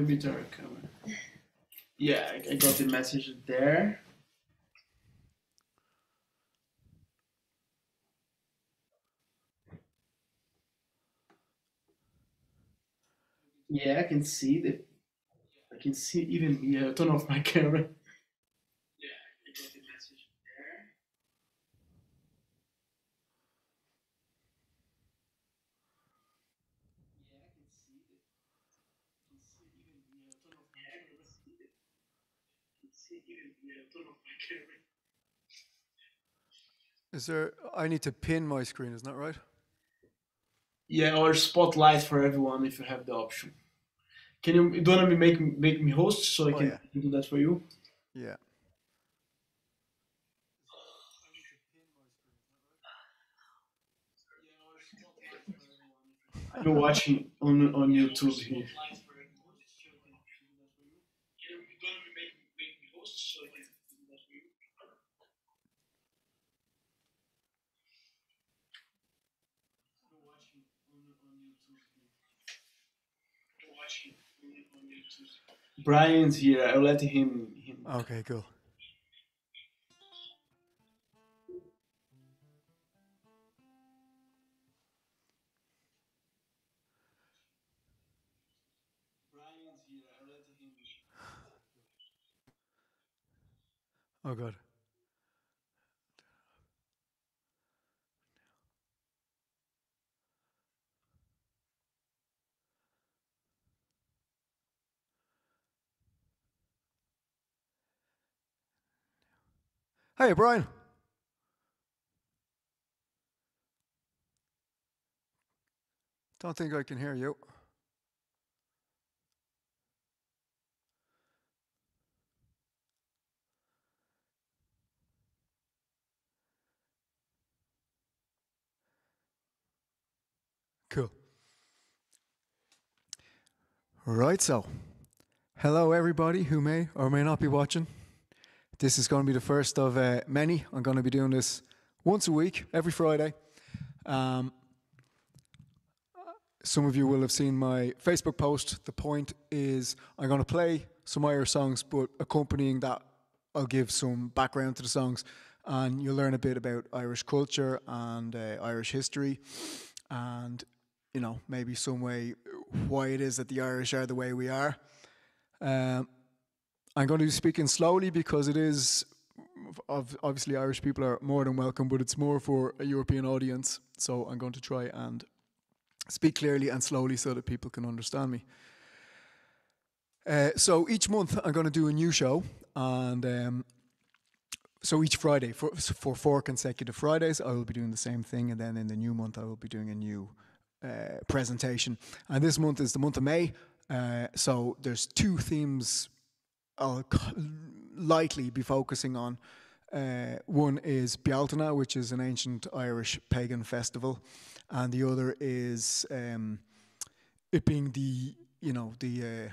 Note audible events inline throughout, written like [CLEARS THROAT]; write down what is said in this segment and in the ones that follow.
Be dark camera. Yeah, I got the message there. Yeah, I can see the. I can see even yeah. Turn off my camera. I can see even yeah. Turn off my camera. Is there? I need to pin my screen. Isn't that right? Yeah, or spotlight for everyone if you have the option. Can you do you want me make make me host so I Oh, can yeah. do that for you? Yeah. You're watching on on YouTube here. Brian's here. I'll let him. him. Okay. Cool. Brian's here. I'll let him. Oh god. Hey, Brian. Don't think I can hear you. Cool. Right, so hello, everybody who may or may not be watching. This is going to be the first of uh, many. I'm going to be doing this once a week, every Friday. Um, some of you will have seen my Facebook post. The point is, I'm going to play some Irish songs, but accompanying that, I'll give some background to the songs, and you'll learn a bit about Irish culture and uh, Irish history, and you know maybe some way why it is that the Irish are the way we are. Um, I'm going to be speaking slowly because it is obviously Irish people are more than welcome, but it's more for a European audience. So I'm going to try and speak clearly and slowly so that people can understand me. Uh, so each month I'm going to do a new show, and um, so each Friday for for four consecutive Fridays I will be doing the same thing, and then in the new month I will be doing a new uh, presentation. And this month is the month of May, uh, so there's two themes I'll likely be focusing on. Uh, one is Bealtaine, which is an ancient Irish pagan festival, and the other is um, it being the you know the uh,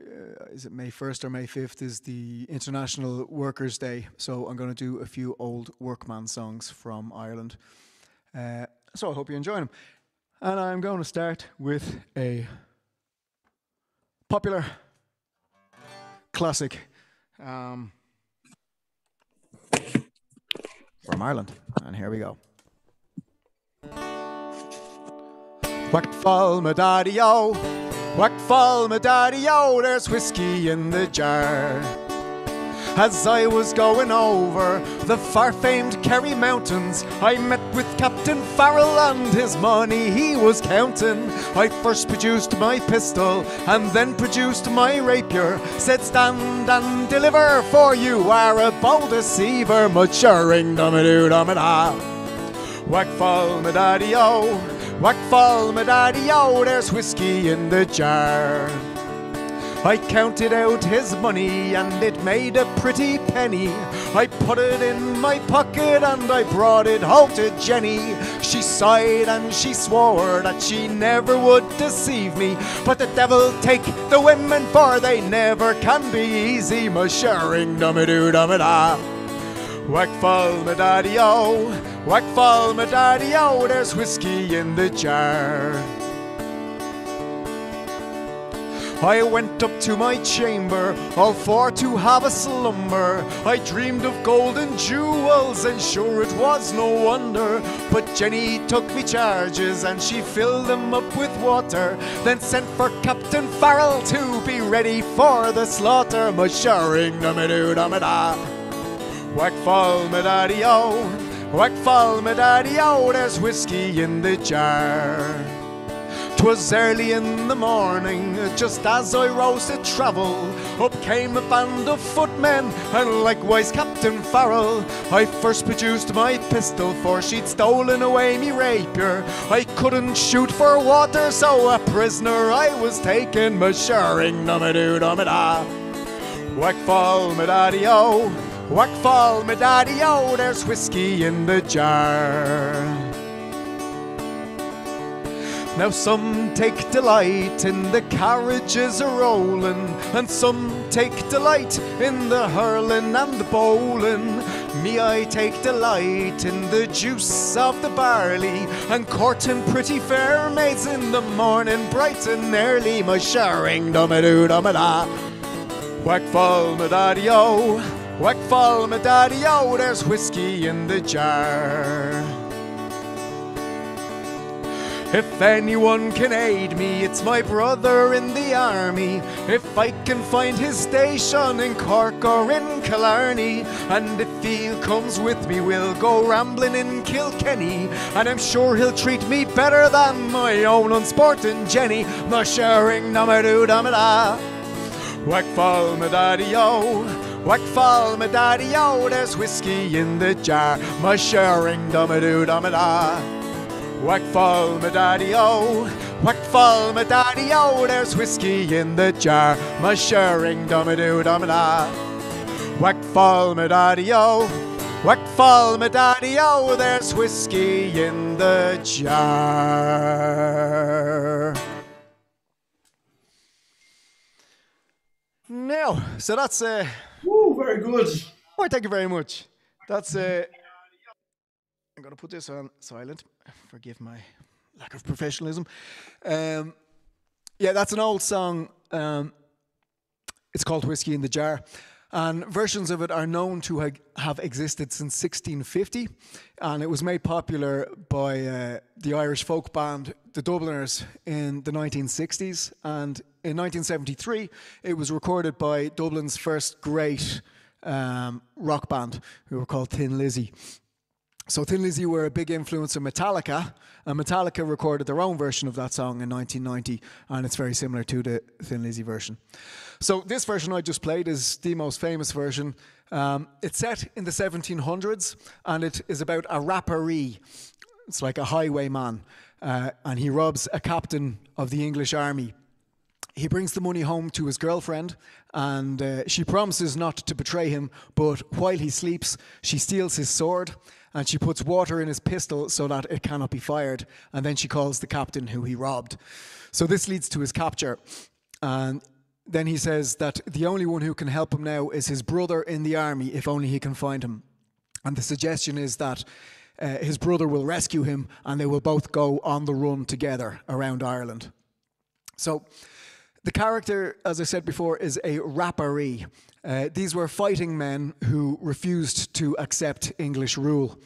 uh, is it May first or May fifth is the International Workers' Day. So I'm going to do a few old workman songs from Ireland. Uh, so I hope you enjoy them, and I'm going to start with a popular classic um, from Ireland. And here we go. Whack fall my daddy o, whack fall my daddy o, there's whiskey in the jar. As I was going over the far famed Kerry Mountains, I met with Captain Farrell and his money he was counting. I first produced my pistol and then produced my rapier. Said, Stand and deliver, for you are a bold deceiver. Maturing, dummy doo, dummy da. Whack fall, my daddy o, whack fall, my daddy o, there's whiskey in the jar. I counted out his money and it made a pretty penny. I put it in my pocket and I brought it home to Jenny. She sighed and she swore that she never would deceive me. But the devil take the women for they never can be easy. Musharing dummy doo dummy da. Whack fall my daddy o, whack fall my daddy o, there's whiskey in the jar. I went up to my chamber, all for to have a slumber. I dreamed of golden jewels, and sure it was no wonder. But Jenny took me charges, and she filled them up with water. Then sent for Captain Farrell to be ready for the slaughter. My sharing, da doo da da. Whack fall, me daddy o. Whack fall, me daddy o. There's whiskey in the jar. 'Twas early in the morning, just as I rose to travel. Up came a band of footmen, and likewise Captain Farrell. I first produced my pistol, for she'd stolen away me rapier. I couldn't shoot for water, so a prisoner I was taken. My sharing, doo da. Whack fall, me daddy o. Whack fall, me daddy o. There's whiskey in the jar. Now some take delight in the carriages a rolling, and some take delight in the hurling and the bowling. Me, I take delight in the juice of the barley, and courting pretty fair maids in the morning, bright and early. My sharing, dum doo dum. Whack fall, my daddy o. Whack fall, my daddy o. There's whiskey in the jar. If anyone can aid me, it's my brother in the army. If I can find his station in Cork or in Killarney, and if he comes with me, we'll go rambling in Kilkenny. And I'm sure he'll treat me better than my own unsporting Jenny. My sharing, namadoo, damada. Whack fall, my daddy o. Whack fall, my daddy o. There's whiskey in the jar. My sharing, damadoo, damada. Whack fall, my daddy o. Whack fall, my daddy o. There's whiskey in the jar. My sharing, damadoo, damada. Whack fall, my daddy o. Whack fall, my daddy o. There's whiskey in the jar. Now, so that's uh, Woo, very good. Oh, thank you very much. That's uh, I'm gonna put this on silent. Forgive my lack of professionalism. Um, yeah, that's an old song. Um, it's called Whiskey in the Jar. And versions of it are known to ha- have existed since 1650. And it was made popular by uh, the Irish folk band, the Dubliners, in the 1960s. And in 1973, it was recorded by Dublin's first great um, rock band, who were called Thin Lizzy. So Thin Lizzy were a big influence of Metallica, and Metallica recorded their own version of that song in 1990, and it's very similar to the Thin Lizzy version. So this version I just played is the most famous version. Um, it's set in the 1700s, and it is about a rapparee. It's like a highwayman, uh, and he robs a captain of the English army he brings the money home to his girlfriend and uh, she promises not to betray him but while he sleeps she steals his sword and she puts water in his pistol so that it cannot be fired and then she calls the captain who he robbed. So this leads to his capture. And then he says that the only one who can help him now is his brother in the army if only he can find him. And the suggestion is that uh, his brother will rescue him and they will both go on the run together around Ireland. So the character, as I said before, is a rapparee. Uh, these were fighting men who refused to accept English rule.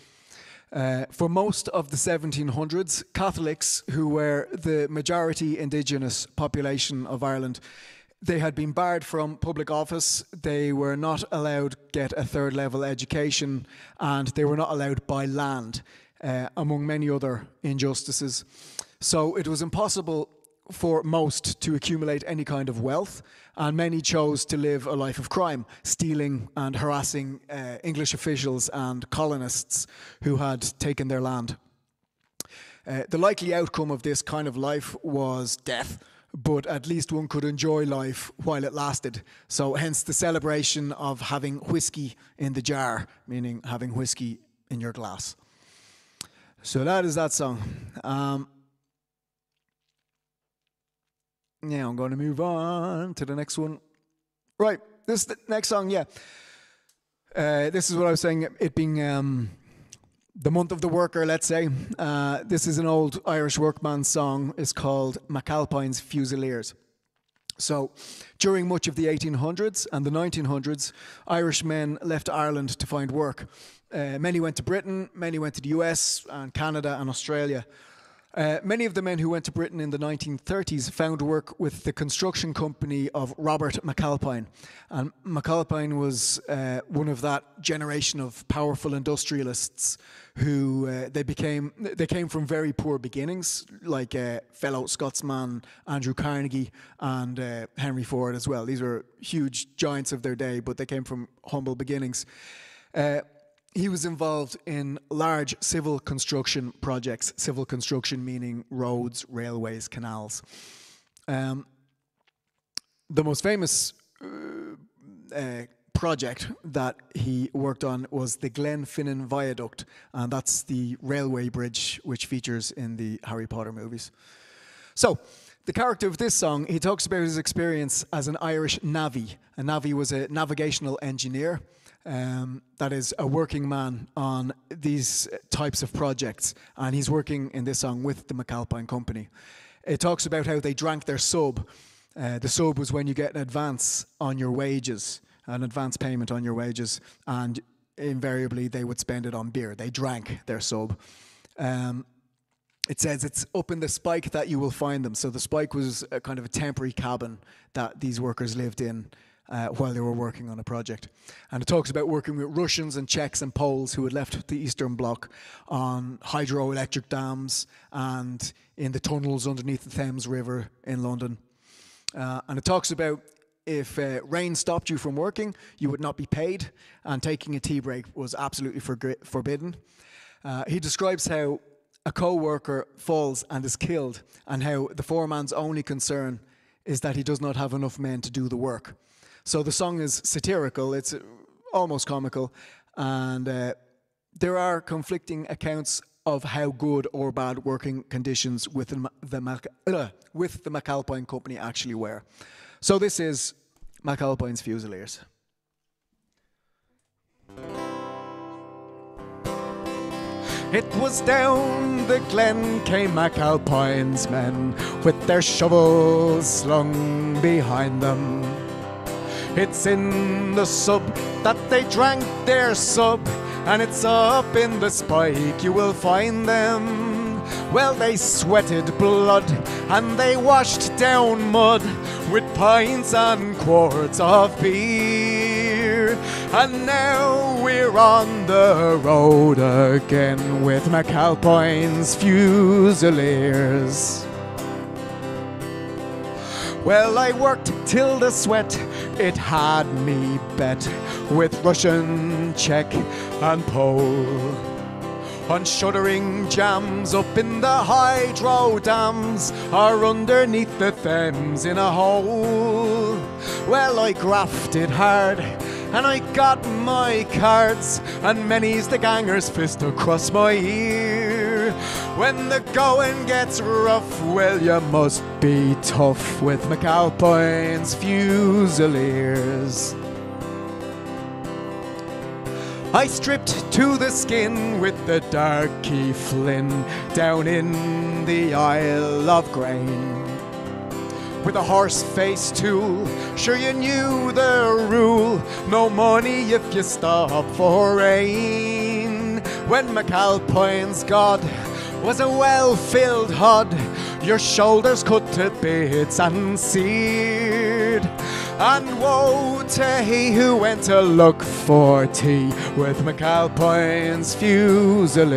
Uh, for most of the 1700s, Catholics, who were the majority indigenous population of Ireland, they had been barred from public office. They were not allowed get a third level education, and they were not allowed buy land, uh, among many other injustices. So it was impossible for most to accumulate any kind of wealth, and many chose to live a life of crime, stealing and harassing uh, English officials and colonists who had taken their land. Uh, the likely outcome of this kind of life was death, but at least one could enjoy life while it lasted. So, hence the celebration of having whiskey in the jar, meaning having whiskey in your glass. So, that is that song. Um, now I'm going to move on to the next one. Right, this the next song, yeah. Uh, this is what I was saying. It being um, the month of the worker, let's say. Uh, this is an old Irish workman song. It's called McAlpine's Fusiliers. So, during much of the 1800s and the 1900s, Irish men left Ireland to find work. Uh, many went to Britain, many went to the US and Canada and Australia. Uh, many of the men who went to Britain in the 1930s found work with the construction company of Robert McAlpine. And McAlpine was uh, one of that generation of powerful industrialists who uh, they became, they came from very poor beginnings, like uh, fellow Scotsman Andrew Carnegie and uh, Henry Ford as well. These were huge giants of their day, but they came from humble beginnings. He was involved in large civil construction projects, civil construction meaning roads, railways, canals. Um, the most famous uh, uh, project that he worked on was the Glenfinnan Viaduct, and that's the railway bridge which features in the Harry Potter movies. So, the character of this song, he talks about his experience as an Irish navvy. A navvy was a navigational engineer um, that is a working man on these types of projects, and he's working in this song with the McAlpine Company. It talks about how they drank their sub. Uh, the sub was when you get an advance on your wages, an advance payment on your wages, and invariably they would spend it on beer. They drank their sub. Um, it says it's up in the spike that you will find them. So the spike was a kind of a temporary cabin that these workers lived in uh, while they were working on a project. And it talks about working with Russians and Czechs and Poles who had left the Eastern Bloc on hydroelectric dams and in the tunnels underneath the Thames River in London. Uh, and it talks about if uh, rain stopped you from working, you would not be paid, and taking a tea break was absolutely forbidden. Uh, he describes how a co worker falls and is killed, and how the foreman's only concern is that he does not have enough men to do the work. So the song is satirical, it's almost comical, and uh, there are conflicting accounts of how good or bad working conditions with the, the uh, with the McAlpine company actually were. So this is McAlpine's Fusiliers. It was down the glen came McAlpine's men with their shovels slung behind them. It's in the sub that they drank their sub, and it's up in the spike you will find them. Well, they sweated blood and they washed down mud with pints and quarts of beer. And now we're on the road again with McAlpine's Fusiliers. Well, I worked till the sweat, it had me bet with Russian, Czech, and Pole. On shuddering jams up in the hydro dams or underneath the Thames in a hole. Well, I grafted hard and I got my cards, and many's the ganger's fist across my ear. When the going gets rough, well, you must be tough with McAlpine's Fusiliers. I stripped to the skin with the darky Flynn down in the Isle of Grain. With a horse face Toole, sure you knew the rule no money if you stop for rain. When McAlpine's God was a well filled hod, your shoulders cut to bits and seared. And woe to he who went to look for tea with McAlpine's Fusiliers.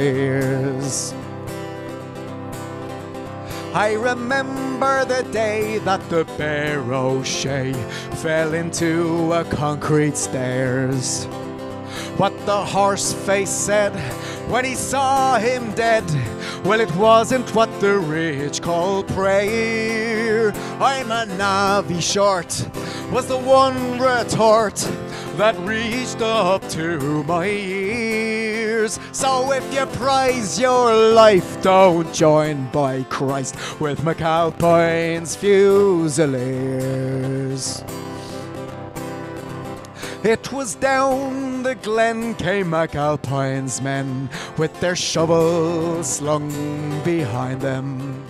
I remember the day that the Bear O'Shea fell into a concrete stairs. What the horse face said when he saw him dead, well, it wasn't what the rich call prayer. I'm a navvy short, was the one retort that reached up to my ears. So if you prize your life, don't join by Christ with McAlpine's Fusiliers. It was down the glen came McAlpine's men with their shovels slung behind them.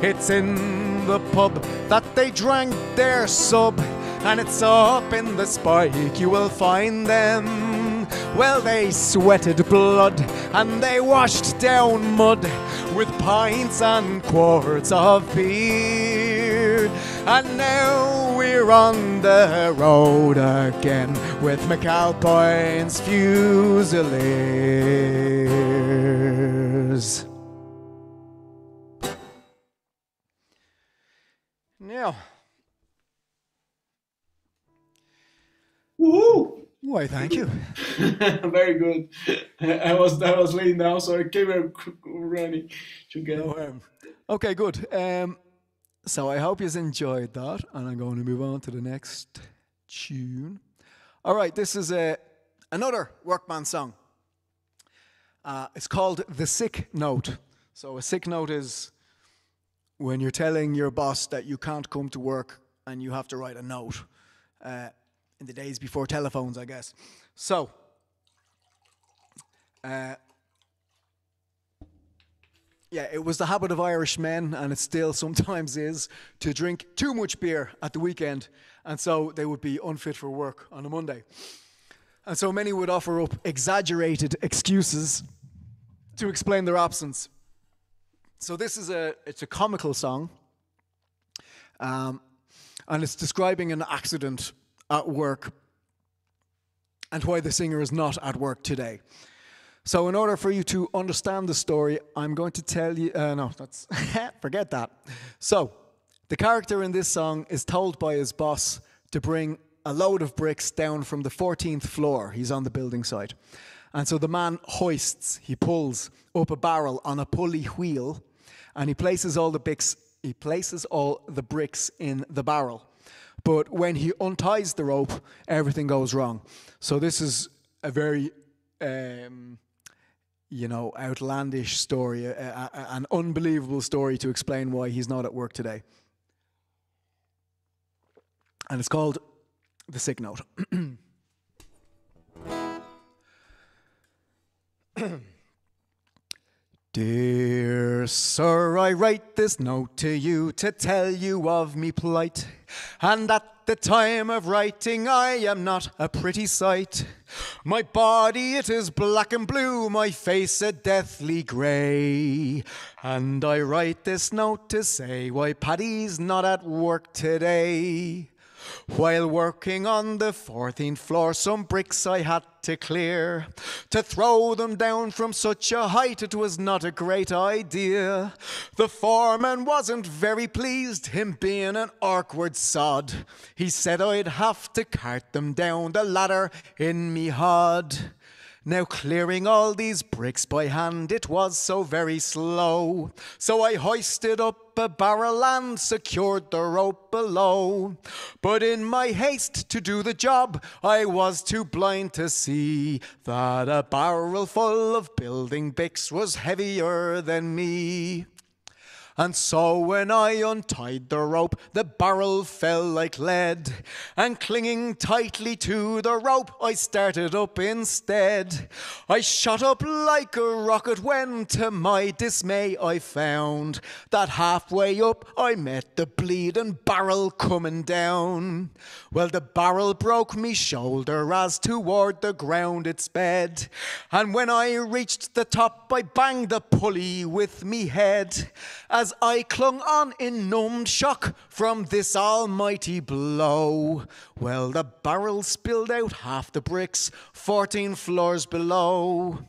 It's in the pub that they drank their sub, and it's up in the spike you will find them. Well, they sweated blood and they washed down mud with pints and quarts of beer. And now we're on the road again with McAlpine's Fusiliers. Now, Woohoo! why, thank you. [LAUGHS] Very good. [LAUGHS] I was I was laying down, so I came running to get. No harm. Okay, good. Um, so I hope you've enjoyed that, and I'm going to move on to the next tune. All right, this is a another workman song. Uh, it's called the sick note. So a sick note is when you're telling your boss that you can't come to work and you have to write a note. Uh, in the days before telephones, I guess. So. Uh, yeah, it was the habit of Irish men, and it still [LAUGHS] sometimes is, to drink too much beer at the weekend, and so they would be unfit for work on a Monday. And so many would offer up exaggerated excuses to explain their absence. So this is a it's a comical song, um, and it's describing an accident at work and why the singer is not at work today. So, in order for you to understand the story, I'm going to tell you. Uh, no, that's [LAUGHS] forget that. So, the character in this song is told by his boss to bring a load of bricks down from the 14th floor. He's on the building site, and so the man hoists, he pulls up a barrel on a pulley wheel, and he places all the bricks. He places all the bricks in the barrel. But when he unties the rope, everything goes wrong. So this is a very um, you know, outlandish story, a, a, an unbelievable story to explain why he's not at work today. And it's called The Sick Note. [CLEARS THROAT] [CLEARS THROAT] Dear sir, I write this note to you to tell you of me plight. And at the time of writing, I am not a pretty sight. My body, it is black and blue, my face a deathly grey. And I write this note to say why Paddy's not at work today. While working on the 14th floor, some bricks I had to clear. To throw them down from such a height, it was not a great idea. The foreman wasn't very pleased, him being an awkward sod. He said I'd have to cart them down the ladder in me hod. Now clearing all these bricks by hand, it was so very slow. So I hoisted up a barrel and secured the rope below. But in my haste to do the job, I was too blind to see that a barrel full of building bricks was heavier than me. And so when I untied the rope, the barrel fell like lead. And clinging tightly to the rope, I started up instead. I shot up like a rocket when, to my dismay, I found that halfway up I met the bleeding barrel coming down. Well, the barrel broke me shoulder as toward the ground it sped. And when I reached the top, I banged the pulley with me head as I clung on in numbed shock from this almighty blow. Well, the barrel spilled out half the bricks, 14 floors below.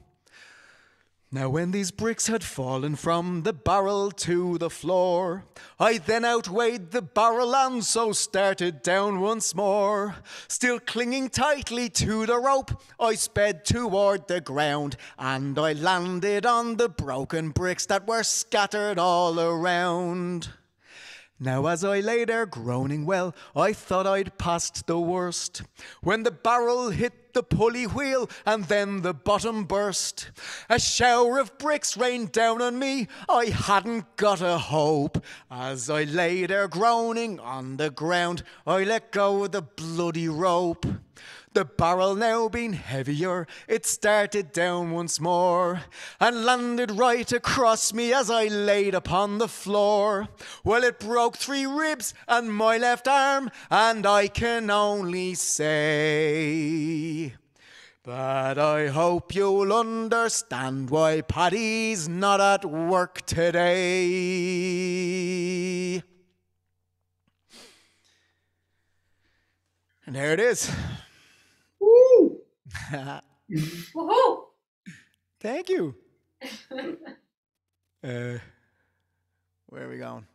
Now, when these bricks had fallen from the barrel to the floor, I then outweighed the barrel and so started down once more. Still clinging tightly to the rope, I sped toward the ground and I landed on the broken bricks that were scattered all around. Now, as I lay there groaning well, I thought I'd passed the worst. When the barrel hit the pulley wheel and then the bottom burst. A shower of bricks rained down on me. I hadn't got a hope. As I lay there groaning on the ground, I let go of the bloody rope. The barrel now being heavier, it started down once more and landed right across me as I laid upon the floor. Well, it broke three ribs and my left arm, and I can only say. But I hope you'll understand why Paddy's not at work today. And there it is. Woo! [LAUGHS] Woohoo! Thank you. [LAUGHS] Uh, where are we going?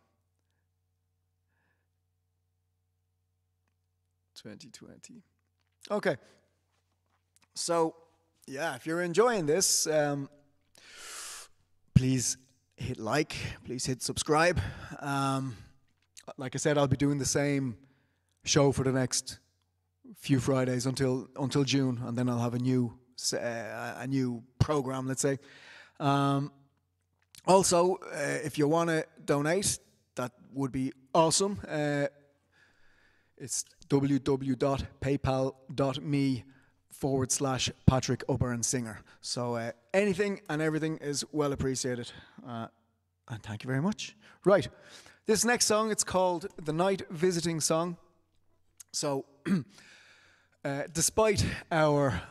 2020. Okay. So, yeah, if you're enjoying this, um, please hit like, please hit subscribe. Um, like I said, I'll be doing the same show for the next few Fridays until until June, and then I'll have a new uh, a new program. Let's say. Um, also, uh, if you want to donate, that would be awesome. Uh, it's www.paypal.me forward slash Patrick O'Byrne Singer. So uh, anything and everything is well appreciated. Uh, and thank you very much. Right. This next song, it's called The Night Visiting Song. So, [CLEARS THROAT] uh, despite our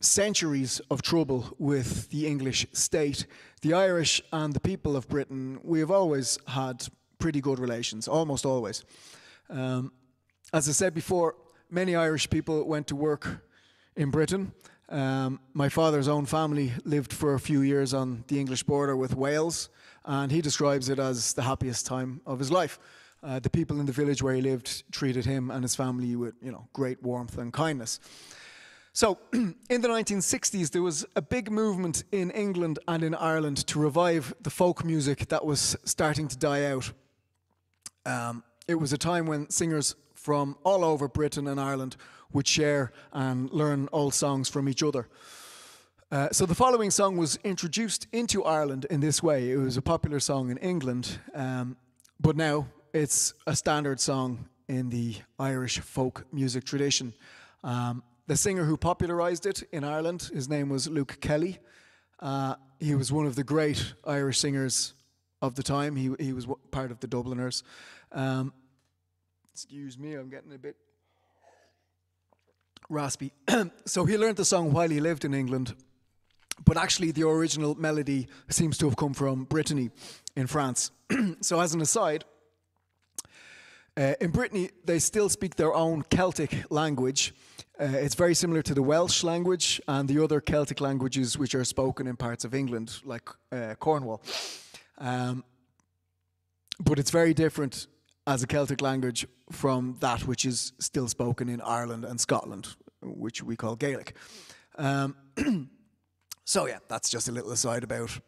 centuries of trouble with the English state, the Irish and the people of Britain, we have always had pretty good relations, almost always. Um, as I said before, many Irish people went to work in Britain. Um, my father's own family lived for a few years on the English border with Wales, and he describes it as the happiest time of his life. Uh, the people in the village where he lived treated him and his family with, you know, great warmth and kindness. So, [CLEARS THROAT] in the 1960s, there was a big movement in England and in Ireland to revive the folk music that was starting to die out. Um, it was a time when singers from all over Britain and Ireland would share and learn old songs from each other. Uh, so the following song was introduced into Ireland in this way. It was a popular song in England, um, but now it's a standard song in the Irish folk music tradition. Um, the singer who popularized it in Ireland, his name was Luke Kelly. Uh, he was one of the great Irish singers of the time. He, he was part of the Dubliners. Um, excuse me, I'm getting a bit raspy. [CLEARS THROAT] so he learned the song while he lived in England, but actually the original melody seems to have come from Brittany in France. [CLEARS THROAT] so as an aside, uh, in Brittany, they still speak their own Celtic language. Uh, it's very similar to the Welsh language and the other Celtic languages which are spoken in parts of England, like uh, Cornwall. Um, but it's very different as a Celtic language from that which is still spoken in Ireland and Scotland, which we call Gaelic. Um, [CLEARS THROAT] so yeah, that's just a little aside about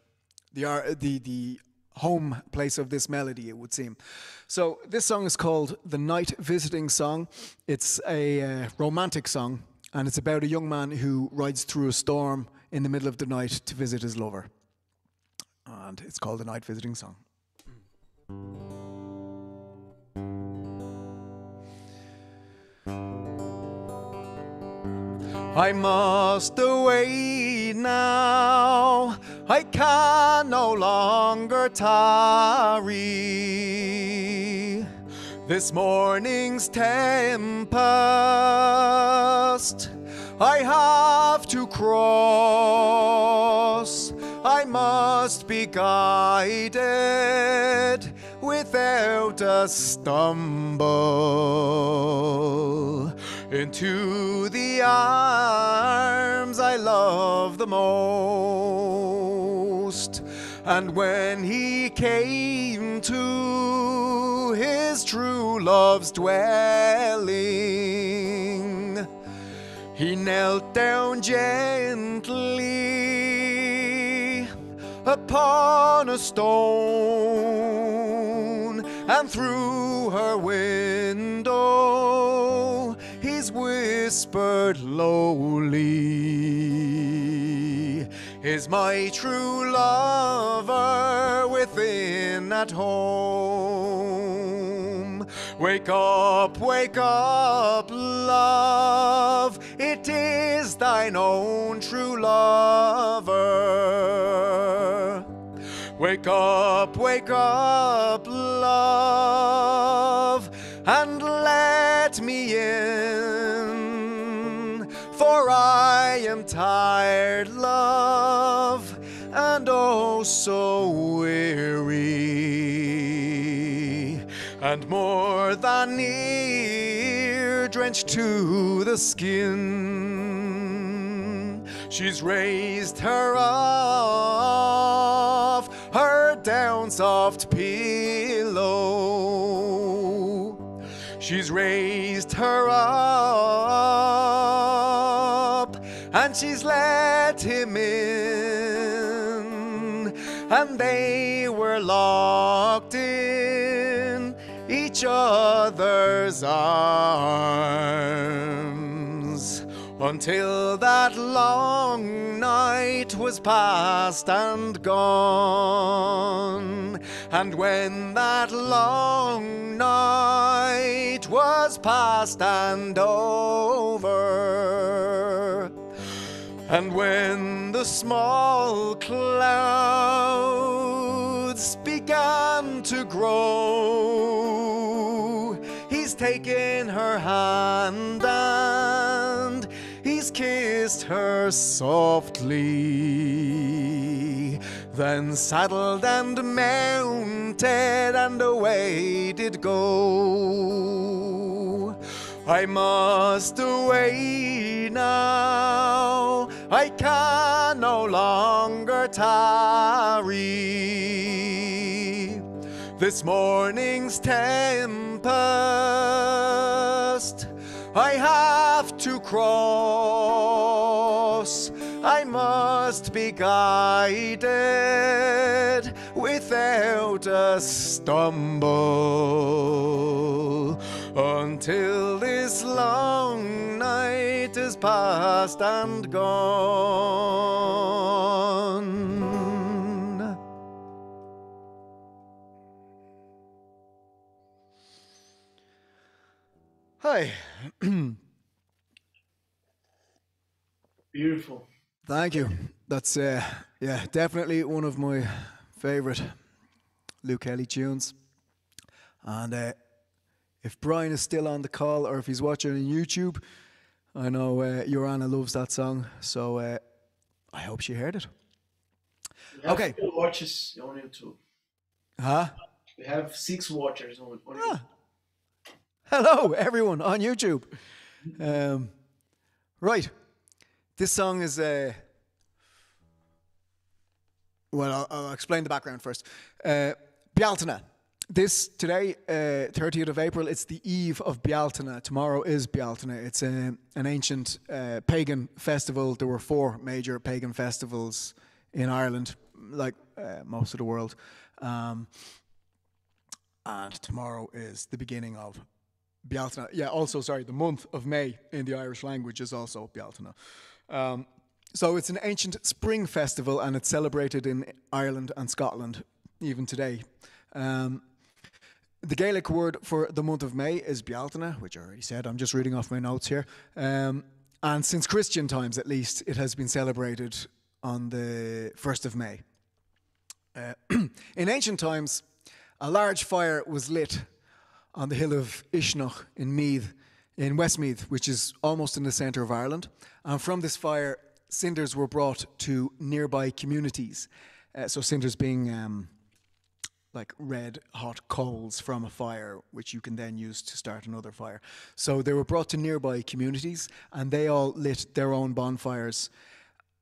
the the the home place of this melody, it would seem. So this song is called "The Night Visiting Song." It's a uh, romantic song, and it's about a young man who rides through a storm in the middle of the night to visit his lover, and it's called "The Night Visiting Song." I must away now. I can no longer tarry. This morning's tempest I have to cross. I must be guided without a stumble into the arms I love the most. And when he came to his true love's dwelling, he knelt down gently upon a stone, and through her window he's whispered lowly, Is my true lover within at home? Wake up, wake up, love. It is thine own true lover. Wake up, wake up, love, and let me in. For I am tired, love, and oh so weary, and more than near, drenched to the skin. She's raised her off her down soft pillow. She's raised her up and she's let him in, and they were locked in each other's arms until that long night was past and gone. And when that long night was past and over, and when the small clouds began to grow, he's taken her hand and he's kissed her softly. Then saddled and mounted and away did go. I must away now. I can no longer tarry. This morning's tempest I have to cross. I must be guided without a stumble until this long night is past and gone. Hi. Beautiful. Thank you. That's uh, yeah, definitely one of my favorite Luke Kelly tunes. And uh, if Brian is still on the call or if he's watching on YouTube, I know uh, Joanna loves that song, so uh, I hope she heard it. We Okay. few watches on YouTube. Huh? We have six watchers on, on Ah. Hello, everyone on YouTube. Um, right. This song is. Uh, well, I'll, I'll explain the background first. Uh, Bealtaine. This today, uh, 30th of April, it's the eve of Bealtaine. Tomorrow is Bealtaine. It's a, an ancient uh, pagan festival. There were four major pagan festivals in Ireland, like uh, most of the world. Um, and tomorrow is the beginning of Bealtaine. Yeah, also, sorry, the month of May in the Irish language is also Bealtaine. Um, so it's an ancient spring festival and it's celebrated in Ireland and Scotland even today. Um, the Gaelic word for the month of May is Bealtaine, which I already said. I'm just reading off my notes here. Um, and since Christian times, at least, it has been celebrated on the 1st of May. Uh, [CLEARS THROAT] in ancient times, a large fire was lit on the hill of Uisneach in Meath, in Westmeath, which is almost in the centre of Ireland. And from this fire, cinders were brought to nearby communities. Uh, so cinders being um, like red hot coals from a fire, which you can then use to start another fire. So they were brought to nearby communities, and they all lit their own bonfires.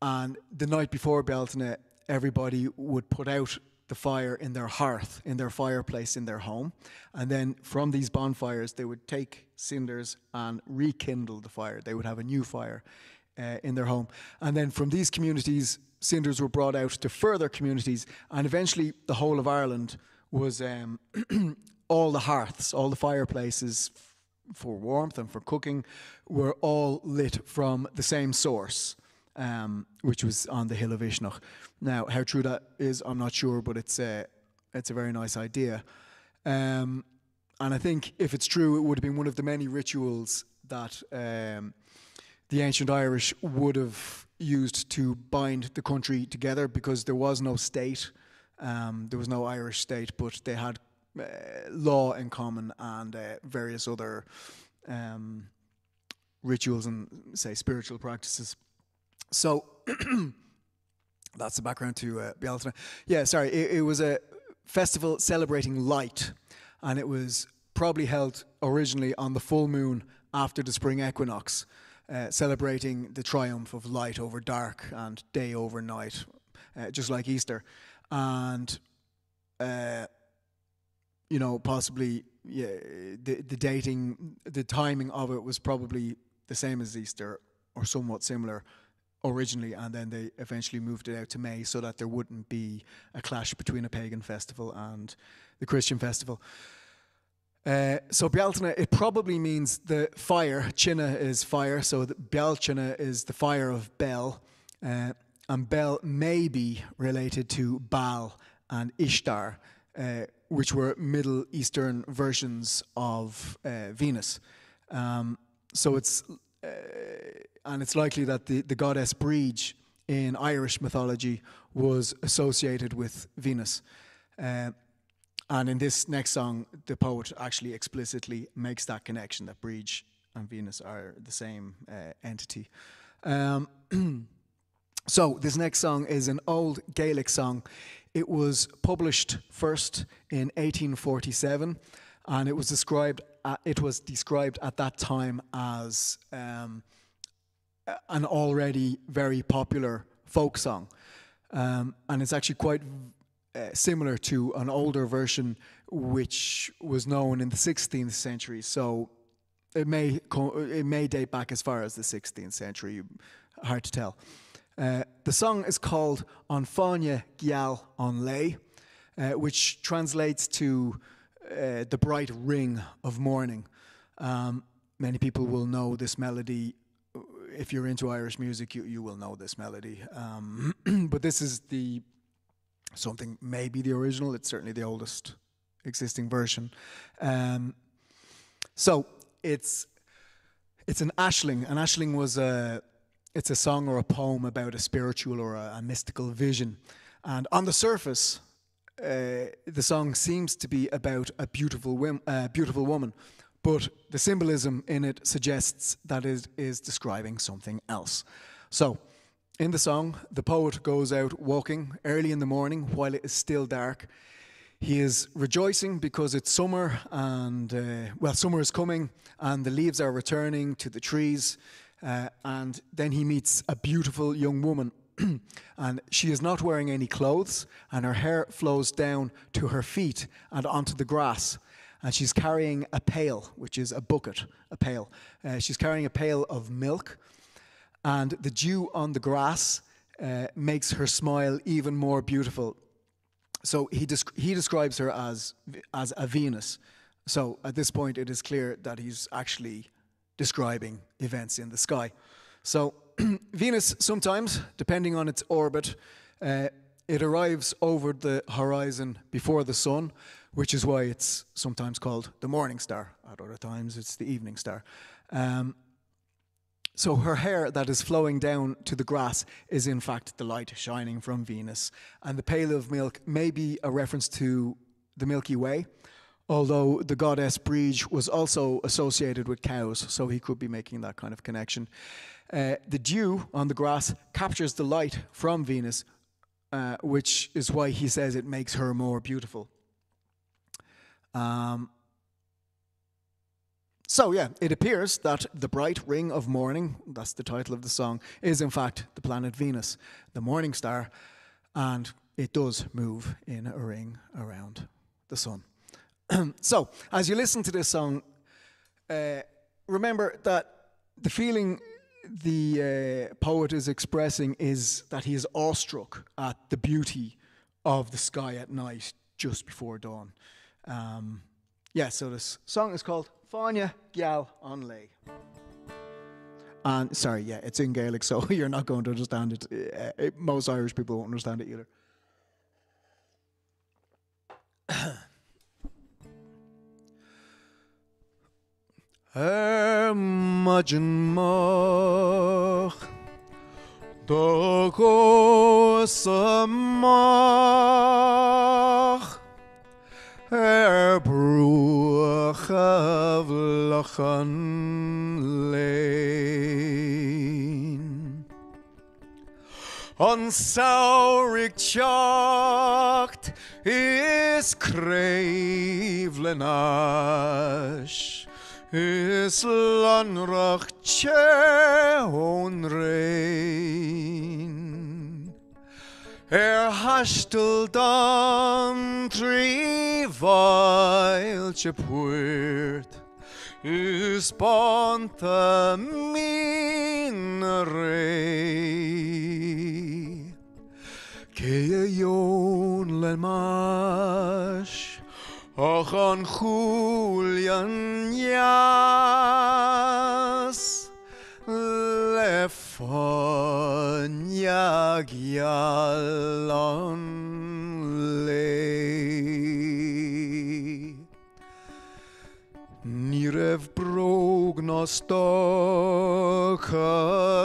And the night before Beltane, everybody would put out the fire in their hearth, in their fireplace in their home. And then from these bonfires, they would take cinders and rekindle the fire. They would have a new fire uh, in their home. And then from these communities, cinders were brought out to further communities. And eventually, the whole of Ireland was um, [CLEARS THROAT] all the hearths, all the fireplaces for warmth and for cooking were all lit from the same source um, which was on the hill of Uisneach. Now, how true that is, I'm not sure, but it's a, it's a very nice idea. Um, and I think if it's true, it would have been one of the many rituals that um, the ancient Irish would have used to bind the country together because there was no state, um, there was no Irish state, but they had uh, law in common and uh, various other um, rituals and, say, spiritual practices. So [CLEARS THROAT] that's the background to uh, Bealtaine. Yeah, sorry, it, it was a festival celebrating light, and it was probably held originally on the full moon after the spring equinox, uh, celebrating the triumph of light over dark and day over night, uh, just like Easter. And, uh, you know, possibly yeah, the, the dating, the timing of it was probably the same as Easter or somewhat similar originally, and then they eventually moved it out to May so that there wouldn't be a clash between a pagan festival and the Christian festival. Uh, so Bealtaine, it probably means the fire. Tine is fire, so Bealtaine is the fire of Bel, uh, and Bel may be related to Baal and Ishtar, uh, which were Middle Eastern versions of uh, Venus. Um, so it's uh, and it's likely that the, the goddess Breege in Irish mythology was associated with Venus. And in this next song, the poet actually explicitly makes that connection that Breege and Venus are the same uh, entity. Um, [CLEARS THROAT] so, this next song is an old Gaelic song. It was published first in 1847, and it was described. At, it was described at that time as um, an already very popular folk song, um, and it's actually quite uh, similar to an older version which was known in the 16th century. So it may it may date back as far as the 16th century. Hard to tell. Uh, the song is called An Fáinne Geal an Lae, uh, which translates to uh, the bright ring of morning. Um, many people will know this melody. If you're into Irish music, you, you will know this melody. Um, [CLEARS THROAT] but this is the something maybe the original. It's certainly the oldest existing version. Um, so it's it's an aisling. An aisling was a it's a song or a poem about a spiritual or a, a mystical vision, and on the surface, uh, the song seems to be about a beautiful uh, beautiful woman, but the symbolism in it suggests that it is describing something else. So in the song, the poet goes out walking early in the morning while it is still dark. He is rejoicing because it's summer and, uh, well, summer is coming and the leaves are returning to the trees. Uh, and then he meets a beautiful young woman. [CLEARS THROAT] and she is not wearing any clothes, and her hair flows down to her feet and onto the grass. And she's carrying a pail, which is a bucket, a pail. Uh, she's carrying a pail of milk and the dew on the grass uh, makes her smile even more beautiful. So he, desc- he describes her as, as a Venus. So at this point, it is clear that he's actually describing events in the sky. So [CLEARS THROAT] Venus, sometimes, depending on its orbit, uh, it arrives over the horizon before the sun, which is why it's sometimes called the morning star. At other times, it's the evening star. Um, so her hair that is flowing down to the grass is in fact the light shining from Venus. And the pail of milk may be a reference to the Milky Way, although the goddess Breege was also associated with cows, so he could be making that kind of connection. Uh, the dew on the grass captures the light from Venus, uh, which is why he says it makes her more beautiful. Um, so, yeah, it appears that the bright ring of morning, that's the title of the song, is in fact the planet Venus, the morning star, and it does move in a ring around the sun. [CLEARS THROAT] so, as you listen to this song, uh, remember that the feeling the uh, poet is expressing is that he is awestruck at the beauty of the sky at night just before dawn. Um, yeah, so this song is called Fáinne Geal an Lae. And sorry, yeah, it's in Gaelic, so [LAUGHS] you're not going to understand it. It most Irish people won't understand it either. [COUGHS] er majanmach do gosamach er bruach of lachan lein. On saurig chacht is kravlenash is lanrach che on Er hastel dan tri vailche puert Is bonta min rei. Ke jon len mash Och an Julian jas Le fonia gialon le. Nirev stocha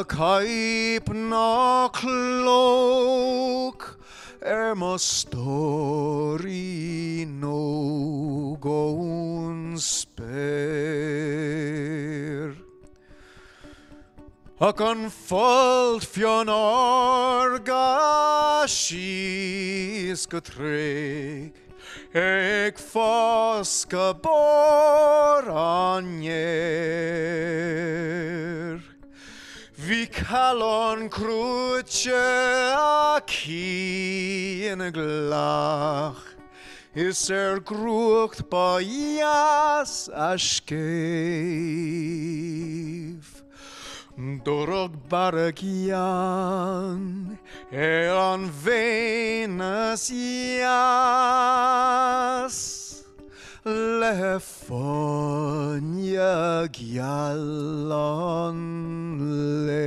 kaip na cloak Er ma story no go'n spare Ac an ffold fion orga sys gytreg Eg fosca bor anyer Vi calon cruce aquí in y glach Is er grwcht ba jas a skeif Dorog baragian er an Venus jas Le fonia gialon le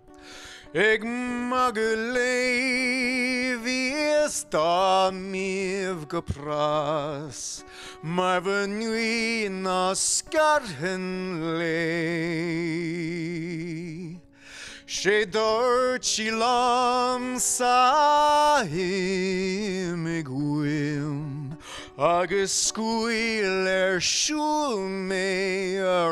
glasten Eg maglevi sta miv gepras Maar we nu na skarhen le. She dorchi lam sa him gwim Agus squeal er shul me a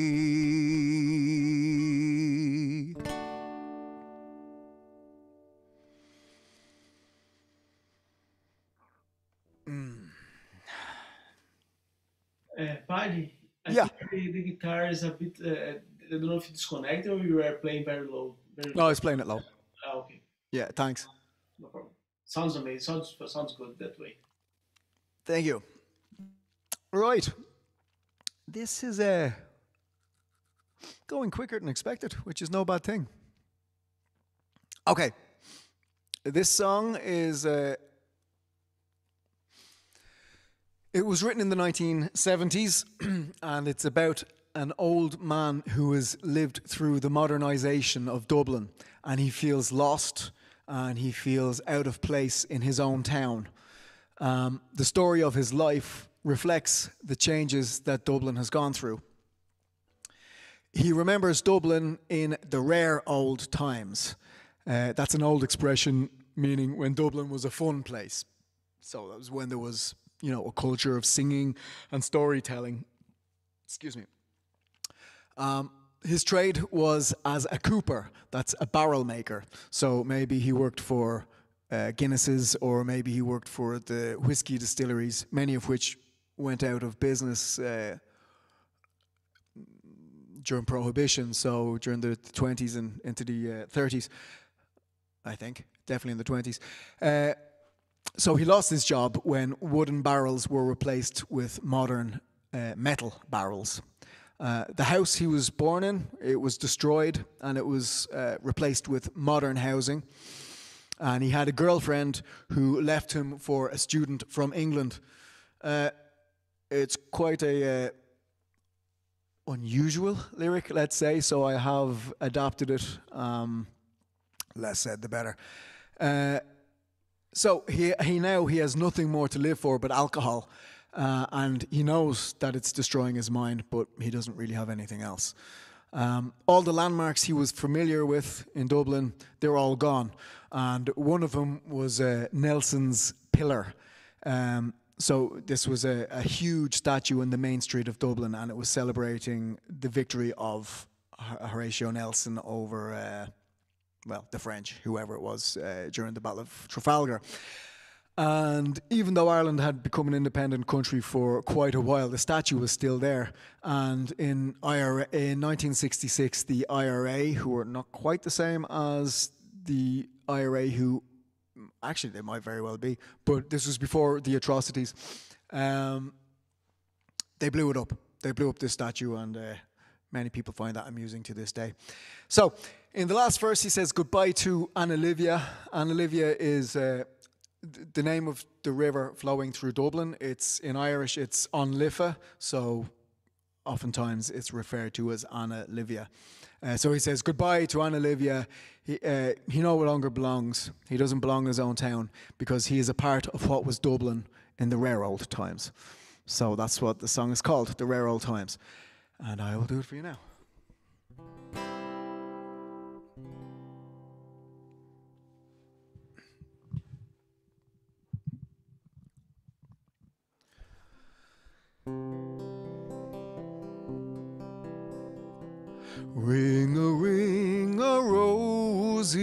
I Yeah. the, the guitar is a bit. Uh, I don't know if you disconnected or you were playing very low. Very No, I was playing it low. Ah, okay, Yeah, thanks. no problem. Sounds amazing. Sounds sounds good that way. Thank you. Right. This is uh, going quicker than expected, which is no bad thing. Okay. This song is. Uh, it was written in the 1970s, [CLEARS THROAT] and it's about an old man who has lived through the modernization of Dublin, and he feels lost and he feels out of place in his own town. Um, the story of his life reflects the changes that Dublin has gone through. He remembers Dublin in the rare old times. Uh, that's an old expression meaning when Dublin was a fun place. So that was when there was, you know, a culture of singing and storytelling. Excuse me. Um, his trade was as a cooper, that's a barrel maker. So maybe he worked for uh, Guinnesses or maybe he worked for the whiskey distilleries, many of which went out of business uh, during Prohibition, so during the 20s and into the uh, 30s, I think, definitely in the 20s. Uh, so he lost his job when wooden barrels were replaced with modern uh, metal barrels. Uh, the house he was born in, it was destroyed and it was uh, replaced with modern housing. And he had a girlfriend who left him for a student from England. Uh, it's quite a uh, unusual lyric, let's say. So I have adapted it. Um, less said, the better. So he he now he has nothing more to live for but alcohol, uh, and he knows that it's destroying his mind, but he doesn't really have anything else. Um, all the landmarks he was familiar with in Dublin, they're all gone, and one of them was uh, Nelson's Pillar. Um, so this was a, a, huge statue in the main street of Dublin, and it was celebrating the victory of Horatio Nelson over. Uh, well, the French, whoever it was, uh, during the Battle of Trafalgar. And even though Ireland had become an independent country for quite a while, the statue was still there. And in, IRA, in 1966, the IRA, who were not quite the same as the IRA, who actually they might very well be, but this was before the atrocities, um, they blew it up. They blew up this statue, and uh, many people find that amusing to this day. So in the last verse, he says goodbye to Anna Livia. Anna Livia is uh, the name of the river flowing through Dublin. It's in Irish, it's An Life, so oftentimes it's referred to as Anna Livia. Uh, so he says goodbye to Anna Livia. He, uh, he no longer belongs. He doesn't belong in his own town because he is a part of what was Dublin in the rare old times. So that's what the song is called, the rare old times. And I will do it for you now. Ring a ring a rosy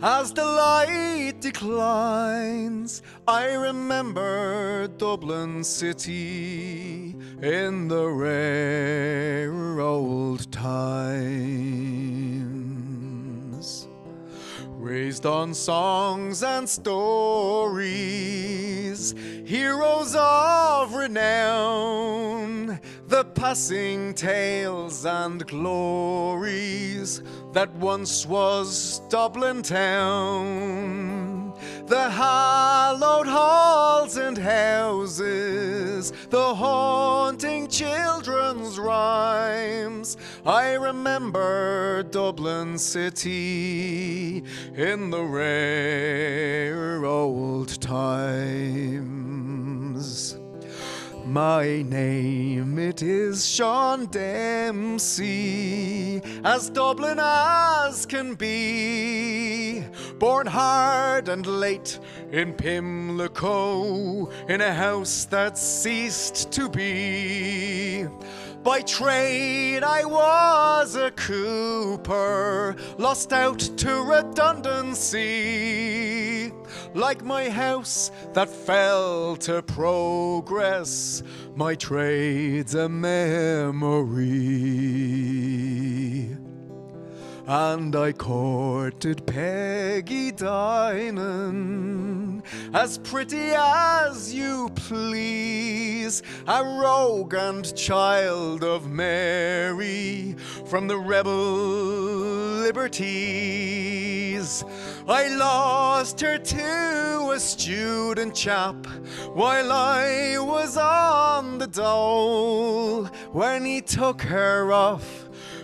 as the light declines. I remember Dublin city in the rare old times. Raised on songs and stories, heroes of renown passing tales and glories that once was Dublin town. The hallowed halls and houses, the haunting children's rhymes. I remember Dublin city in the rare old times. My name it is Sean Dempsey, as Dublin as can be. Born hard and late in Pimlico, in a house that ceased to be. By trade I was a cooper, lost out to redundancy. Like my house that fell to progress, my trade's a memory. And I courted Peggy Dignam, as pretty as you please, a arrogant child of Mary from the rebel liberties. I lost her to a student chap while I was on the dole when he took her off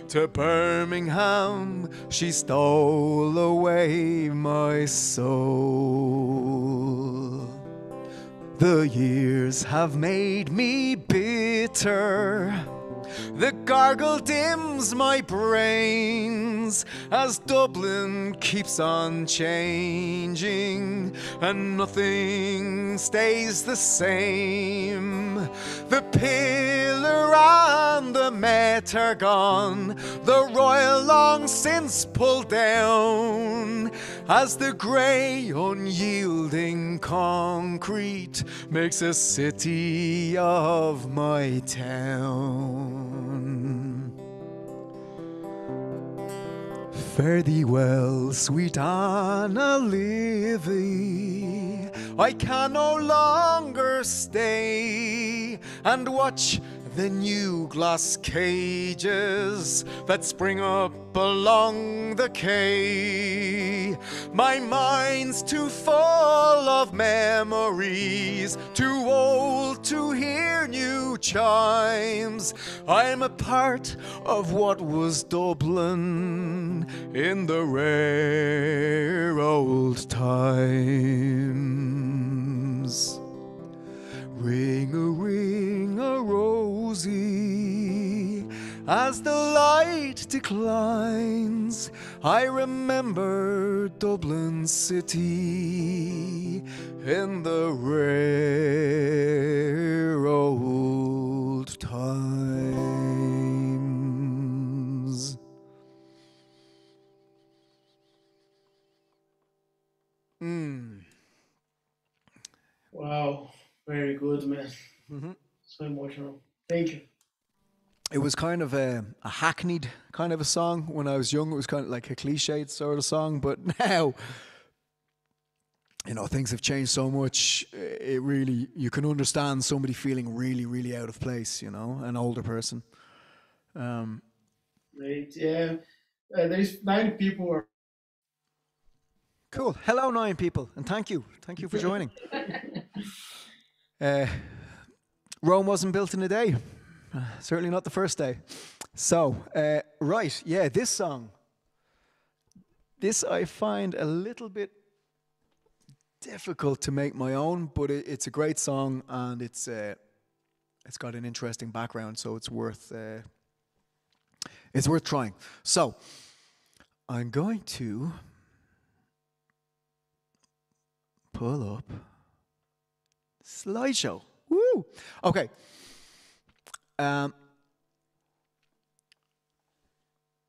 to Birmingham, she stole away my soul. The years have made me bitter. The gargle dims my brains as Dublin keeps on changing and nothing stays the same. The pillar and the met better gone, the royal long since pulled down. As the grey, unyielding concrete makes a city of my town. Fare thee well, sweet Anna Livy. I can no longer stay and watch the new glass cages that spring up along the quay. My mind's too full of memories, too old to hear new chimes. I'm a part of what was Dublin in the rare old times. Ring a ring a rosy as the light declines. I remember Dublin city in the rare old times. Mm. Wow, very good, man. Mhm. So emotional. Thank you. it was kind of a, a hackneyed kind of a song when I was young. It was kind of like a cliched sort of song, but [LAUGHS] now, you know, things have changed so much. It really, you can understand somebody feeling really, really out of place, you know, an older person. Um, Great. Yeah. Uh, there's nine people. Are, cool. Hello, nine people, and thank you. Thank you for [LAUGHS] joining. [LAUGHS] uh, Rome wasn't built in a day. Uh, certainly not the first day. So, uh, right, yeah, this song. This I find a little bit difficult to make my own, but it, it's a great song and it's uh, it's got an interesting background, so it's worth uh, it's worth trying. So, I'm going to pull up slideshow. Woo! Okay. Um,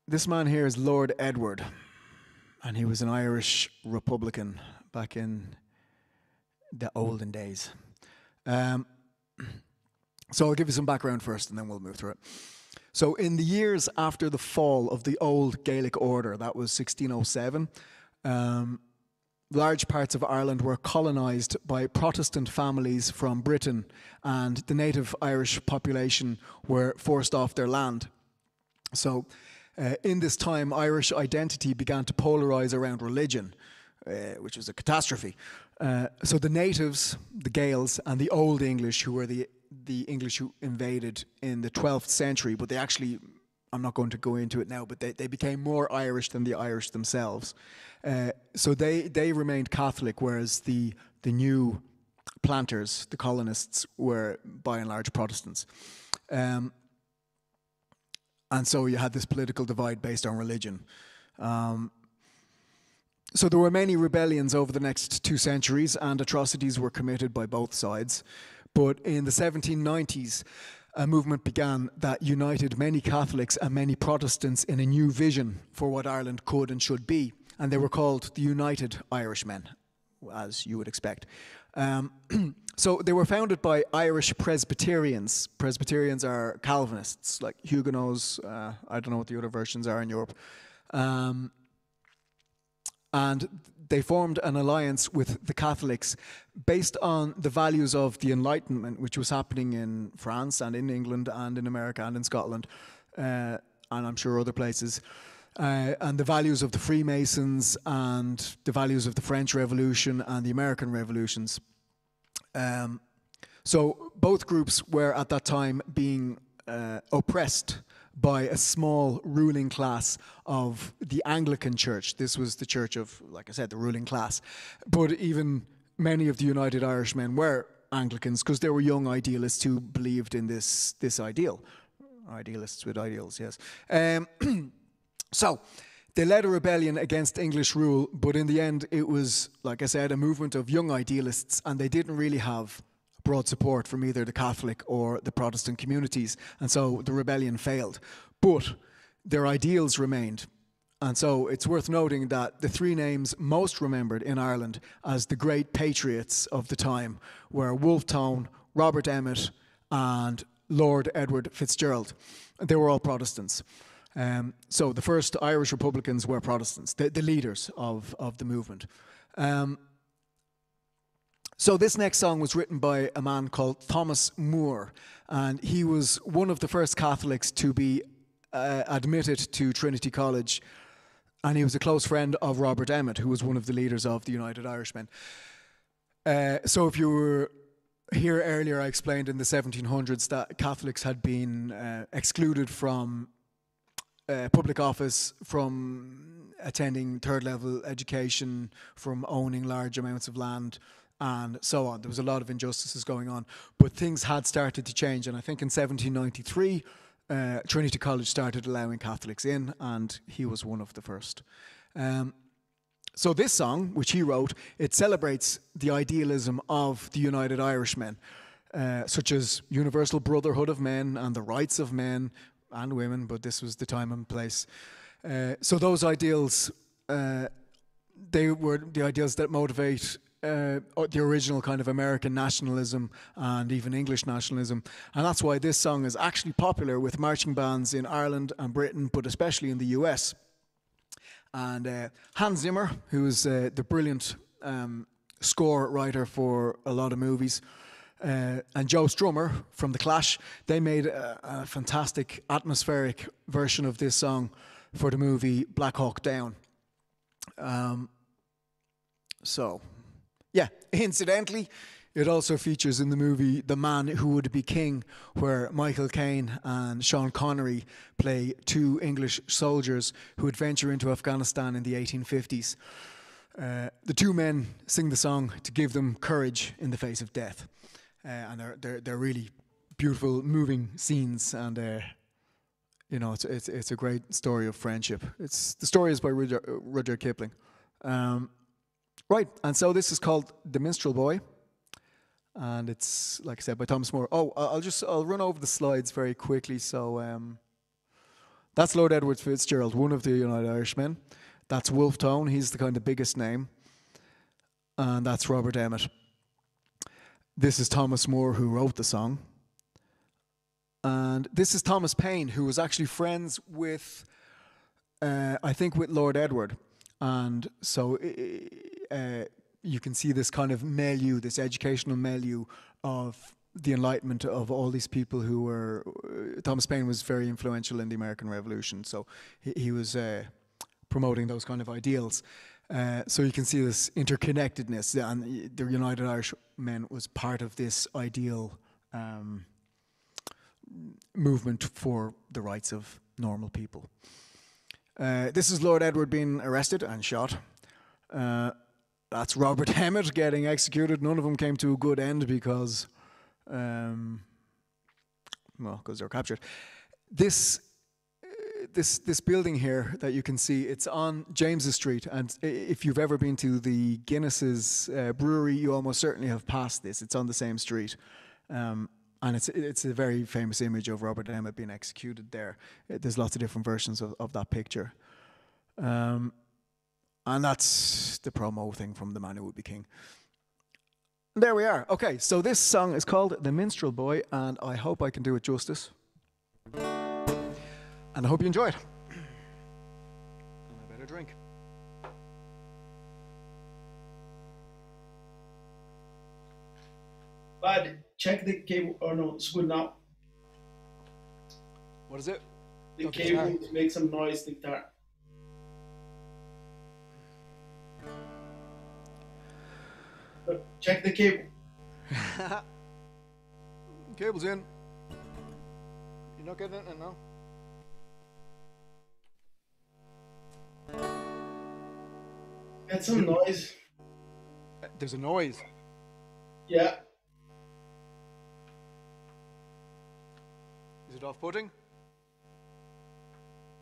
this man here is Lord Edward, and he was an Irish Republican back in the olden days. Um, so I'll give you some background first, and then we'll move through it. So, in the years after the fall of the old Gaelic order, that was 1607, um, large parts of Ireland were colonised by Protestant families from Britain, and the native Irish population were forced off their land. So, uh, in this time, Irish identity began to polarise around religion, uh, which was a catastrophe. Uh, so, the natives, the Gaels, and the Old English, who were the the English who invaded in the 12th century, but they actually I'm not going to go into it now, but they, they became more Irish than the Irish themselves. Uh, so they, they remained Catholic, whereas the, the new planters, the colonists, were by and large Protestants. Um, and so you had this political divide based on religion. Um, so there were many rebellions over the next two centuries, and atrocities were committed by both sides. But in the 1790s, a movement began that united many Catholics and many Protestants in a new vision for what Ireland could and should be. And they were called the United Irishmen, as you would expect. Um, [CLEARS THROAT] so they were founded by Irish Presbyterians. Presbyterians are Calvinists, like Huguenots. Uh, I don't know what the other versions are in Europe. Um, and they formed an alliance with the Catholics based on the values of the Enlightenment, which was happening in France and in England and in America and in Scotland, uh, and I'm sure other places. Uh, and the values of the Freemasons and the values of the French Revolution and the American Revolutions. Um, so both groups were at that time being uh, oppressed by a small ruling class of the Anglican Church. This was the church of, like I said, the ruling class. But even many of the United Irishmen were Anglicans because they were young idealists who believed in this, this ideal. Idealists with ideals, yes. Um, [CLEARS THROAT] so, they led a rebellion against English rule, but in the end, it was, like I said, a movement of young idealists, and they didn't really have broad support from either the Catholic or the Protestant communities, and so the rebellion failed. But their ideals remained. And so it's worth noting that the three names most remembered in Ireland as the great patriots of the time were Wolfe Tone, Robert Emmet, and Lord Edward Fitzgerald. They were all Protestants. Um, so the first Irish Republicans were Protestants, the, the leaders of, of the movement. Um, so this next song was written by a man called Thomas Moore, and he was one of the first Catholics to be uh, admitted to Trinity College, and he was a close friend of Robert Emmet, who was one of the leaders of the United Irishmen. Uh, so if you were here earlier, I explained in the 1700s that Catholics had been uh, excluded from uh, public office, from attending third level education, from owning large amounts of land, and so on. There was a lot of injustices going on, but things had started to change. And I think in 1793, uh, Trinity College started allowing Catholics in, and he was one of the first. Um, so this song, which he wrote, it celebrates the idealism of the United Irishmen, uh, such as universal brotherhood of men and the rights of men and women. But this was the time and place. Uh, so those ideals, uh, they were the ideals that motivate. Uh, the original kind of American nationalism and even English nationalism. And that's why this song is actually popular with marching bands in Ireland and Britain, but especially in the US. And uh, Hans Zimmer, who is uh, the brilliant um, score writer for a lot of movies, uh, and Joe Strummer from The Clash, they made a, a, fantastic atmospheric version of this song for the movie Black Hawk Down. Um, so, yeah, incidentally, it also features in the movie The Man Who Would Be King, where Michael Caine and Sean Connery play two English soldiers who adventure into Afghanistan in the 1850s. Uh, the two men sing the song to give them courage in the face of death. Uh, and they're, they're, they're really beautiful, moving scenes. And, uh, you know, it's, it's, it's a great story of friendship. It's, the story is by Rudyard, Rudyard Kipling. Um, right, and so this is called The Minstrel Boy and it's like I said by Thomas Moore. Oh, I'll just I'll run over the slides very quickly. So um, that's Lord Edward Fitzgerald, one of the United Irishmen. That's Wolfe Tone. He's the kind of biggest name, and that's Robert Emmet. This is Thomas Moore who wrote the song, and this is Thomas Paine who was actually friends with, uh, I think, with Lord Edward, and so. Uh, you can see this kind of milieu, this educational milieu of the Enlightenment of all these people who were. Uh, Thomas Paine was very influential in the American Revolution, so he, he was uh, promoting those kind of ideals. Uh, so you can see this interconnectedness, and the United Irishmen was part of this ideal um, movement for the rights of normal people. Uh, this is Lord Edward being arrested and shot. Uh, that's Robert [LAUGHS] Emmet getting executed. None of them came to a good end because, um, well, because they were captured. This this this building here that you can see, it's on James's Street, and if you've ever been to the Guinness's uh, brewery, you almost certainly have passed this. It's on the same street, um, and it's it's a very famous image of Robert Emmet being executed there. There's lots of different versions of, of that picture. Um, and that's the promo thing from The Man Who Would Be King. There we are. Okay, so this song is called The Minstrel Boy, and I hope I can do it justice. And I hope you enjoy it. And I better drink. Bud, check the cable. Oh no, it's good now. What is it? The cable makes some noise, the guitar. Check the cable. [LAUGHS] Cable's in. You're not getting it now? Get some noise. There's a noise. Yeah. Is it off putting?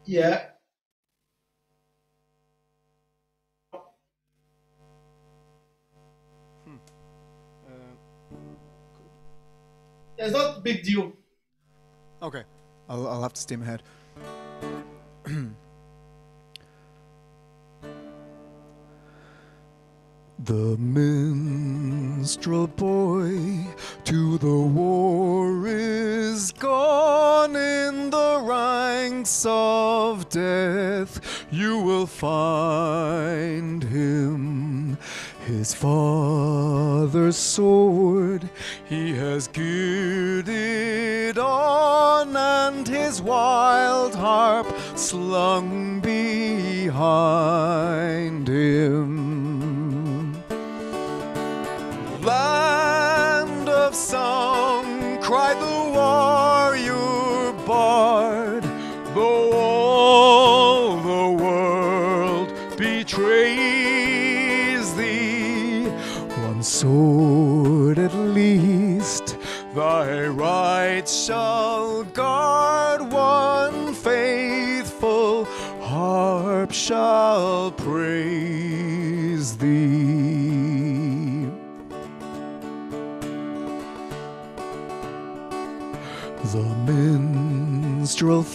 Yeah. Hmm. Uh, it's not a big deal. Okay, I'll, I'll have to steam ahead. The minstrel boy to the war is gone in the ranks of death, you will find him. His father's sword he has girded on, and his wild harp slung behind him.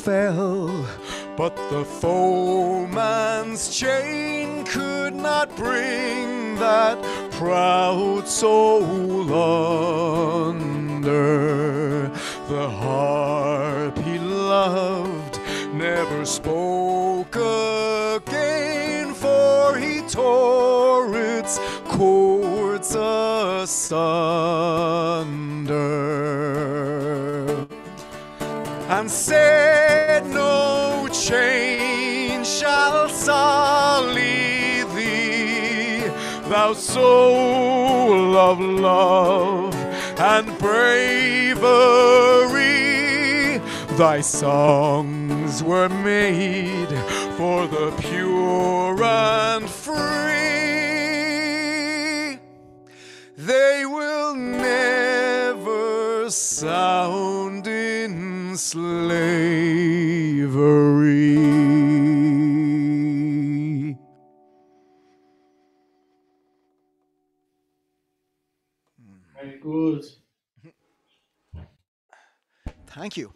Fell, but the foeman's chain could not bring that proud soul under. The harp he loved never spoke again, for he tore its chords asunder and said, No chain shall sully thee, thou soul of love and bravery. Thy songs were made for the pure and free. They will never sound in slavery. Very good. Thank you.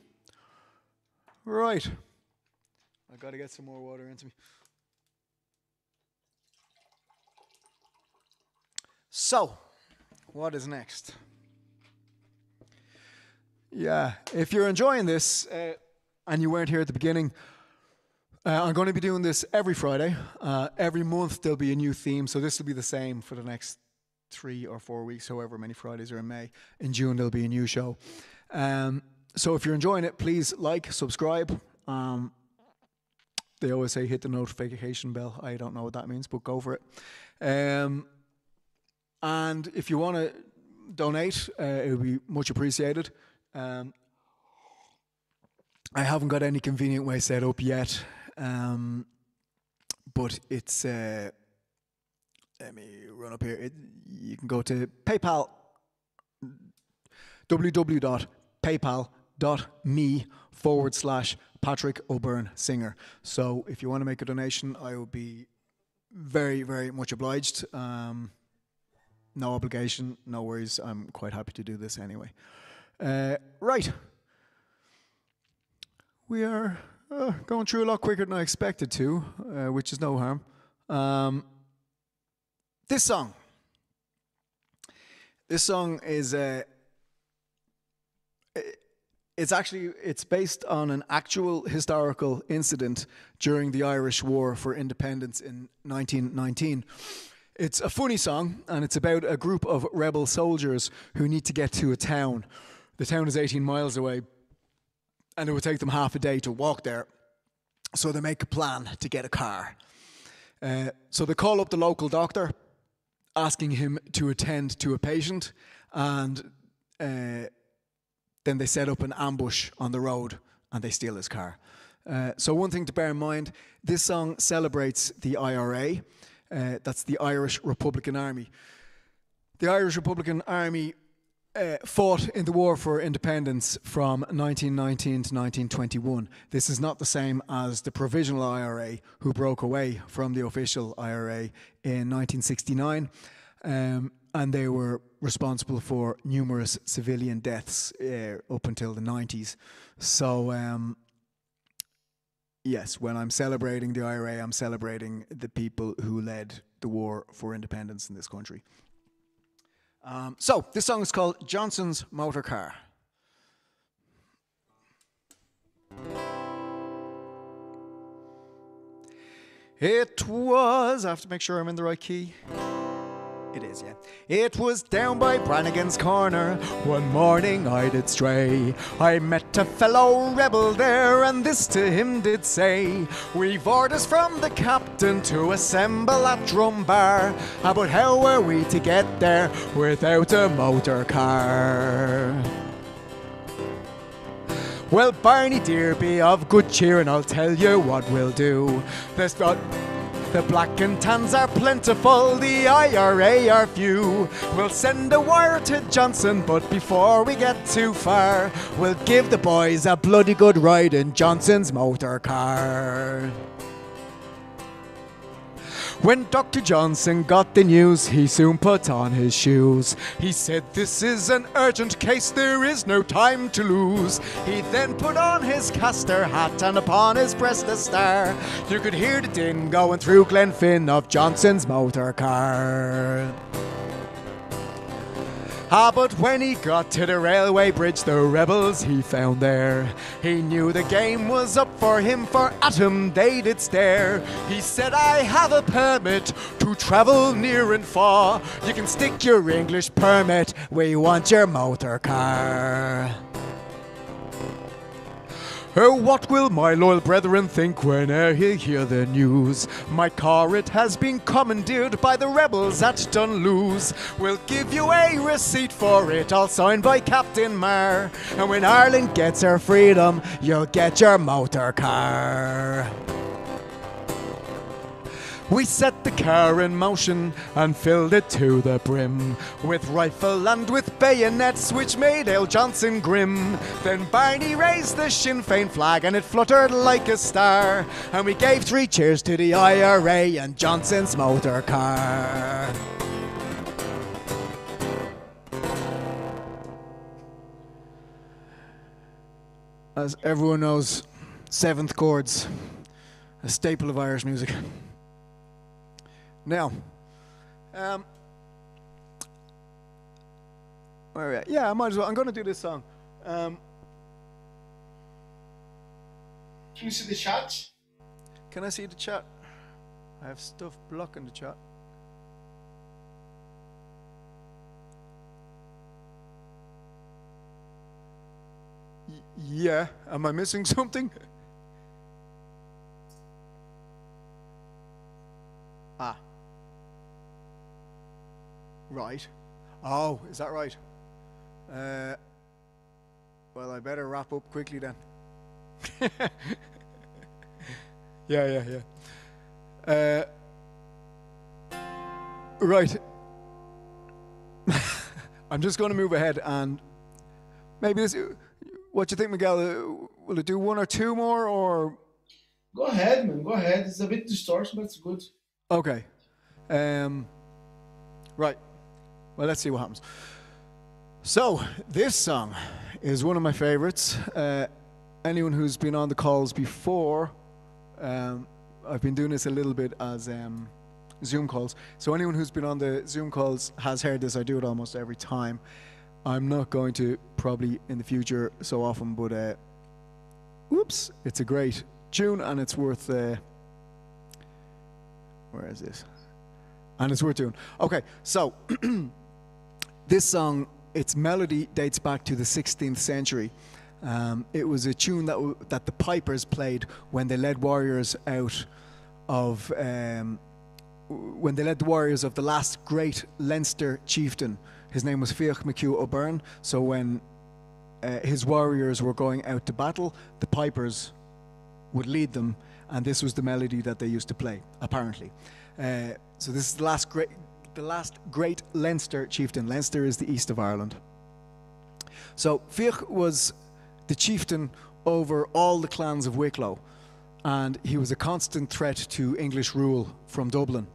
Right. I got to get some more water into me. So, what is next? Yeah, if you're enjoying this uh, and you weren't here at the beginning, uh, I'm going to be doing this every Friday. Uh, every month there'll be a new theme, so this will be the same for the next three or four weeks, however many Fridays are in May. In June there'll be a new show. Um, so if you're enjoying it, please like, subscribe. Um, they always say hit the notification bell. I don't know what that means, but go for it. Um, and if you want to donate, uh, it would be much appreciated. Um, I haven't got any convenient way set up yet, um, but it's. Uh, let me run up here. It, you can go to PayPal. www.paypal.me forward slash Patrick O'Byrne Singer. So if you want to make a donation, I will be very, very much obliged. Um, no obligation, no worries. I'm quite happy to do this anyway. Uh, right. We are uh, going through a lot quicker than I expected to, uh, which is no harm. Um, this song. This song is uh, it's actually it's based on an actual historical incident during the Irish War for Independence in 1919. It's a funny song, and it's about a group of rebel soldiers who need to get to a town. The town is 18 miles away, and it would take them half a day to walk there. So they make a plan to get a car. Uh, so they call up the local doctor, asking him to attend to a patient, and uh, then they set up an ambush on the road and they steal his car. Uh, so, one thing to bear in mind this song celebrates the IRA, uh, that's the Irish Republican Army. The Irish Republican Army uh, fought in the War for Independence from 1919 to 1921. This is not the same as the Provisional IRA, who broke away from the official IRA in 1969. Um, and they were responsible for numerous civilian deaths uh, up until the 90s. So, um, yes, when I'm celebrating the IRA, I'm celebrating the people who led the war for independence in this country. Um, so this song is called Johnson's Motor Car. It was, I have to make sure I'm in the right key. It is, yeah. It was down by Brannigan's Corner. One morning I did stray. I met a fellow rebel there, and this to him did say: We've orders from the captain to assemble at Drumbar. But how are we to get there without a motor car? Well, Barney dear, be of good cheer, and I'll tell you what we'll do. There's uh, the black and tans are plentiful, the IRA are few. We'll send a wire to Johnson, but before we get too far, we'll give the boys a bloody good ride in Johnson's motor car. When Dr. Johnson got the news, he soon put on his shoes. He said, This is an urgent case, there is no time to lose. He then put on his castor hat and upon his breast a star. You could hear the din going through Glenfin of Johnson's motor car. Ah, but when he got to the railway bridge, the rebels he found there. He knew the game was up for him, for at him they did stare. He said, I have a permit to travel near and far. You can stick your English permit, we want your motor car. Oh, what will my loyal brethren think whene'er he hear the news? My car, it has been commandeered by the rebels at Dunluce. We'll give you a receipt for it, all signed by Captain Marr. And when Ireland gets her freedom, you'll get your motor car. We set the car in motion and filled it to the brim with rifle and with bayonets, which made Ale Johnson grim. Then Barney raised the Sinn Féin flag and it fluttered like a star. And we gave three cheers to the IRA and Johnson's motor car. As everyone knows, seventh chords, a staple of Irish music. Now, um, where are we at? Yeah, I might as well. I'm going to do this song. Um, Can you see the chat? can I see the chat? I have stuff blocking the chat. Y- yeah, am I missing [LAUGHS] something? Ah. Right. Oh, is that right? Uh, well, I better wrap up quickly then. [LAUGHS] yeah, yeah, yeah. Uh, right. [LAUGHS] I'm just going to move ahead and maybe this. What do you think, Miguel? Will it do one or two more, or Go ahead, man. Go ahead. It's a bit distorted, but it's good. Okay. Um, right. Well, let's see what happens. So, this song is one of my favorites. Uh, anyone who's been on the calls before, um, I've been doing this a little bit as um, Zoom calls. So, anyone who's been on the Zoom calls has heard this. I do it almost every time. I'm not going to probably in the future so often, but uh, whoops, it's a great tune and it's worth. Uh, where is this? And it's worth doing. Okay, so [CLEARS THROAT] this song, its melody dates back to the 16th century. Um, it was a tune that that the pipers played when they led warriors out of um, when they led the warriors of the last great Leinster chieftain. His name was Fiach McHugh O'Byrne. So when uh, his warriors were going out to battle, the pipers would lead them, and this was the melody that they used to play, apparently. Uh, so this is the last great, the last great Leinster chieftain. Leinster is the east of Ireland. So Fiach was the chieftain over all the clans of Wicklow, and he was a constant threat to English rule from Dublin.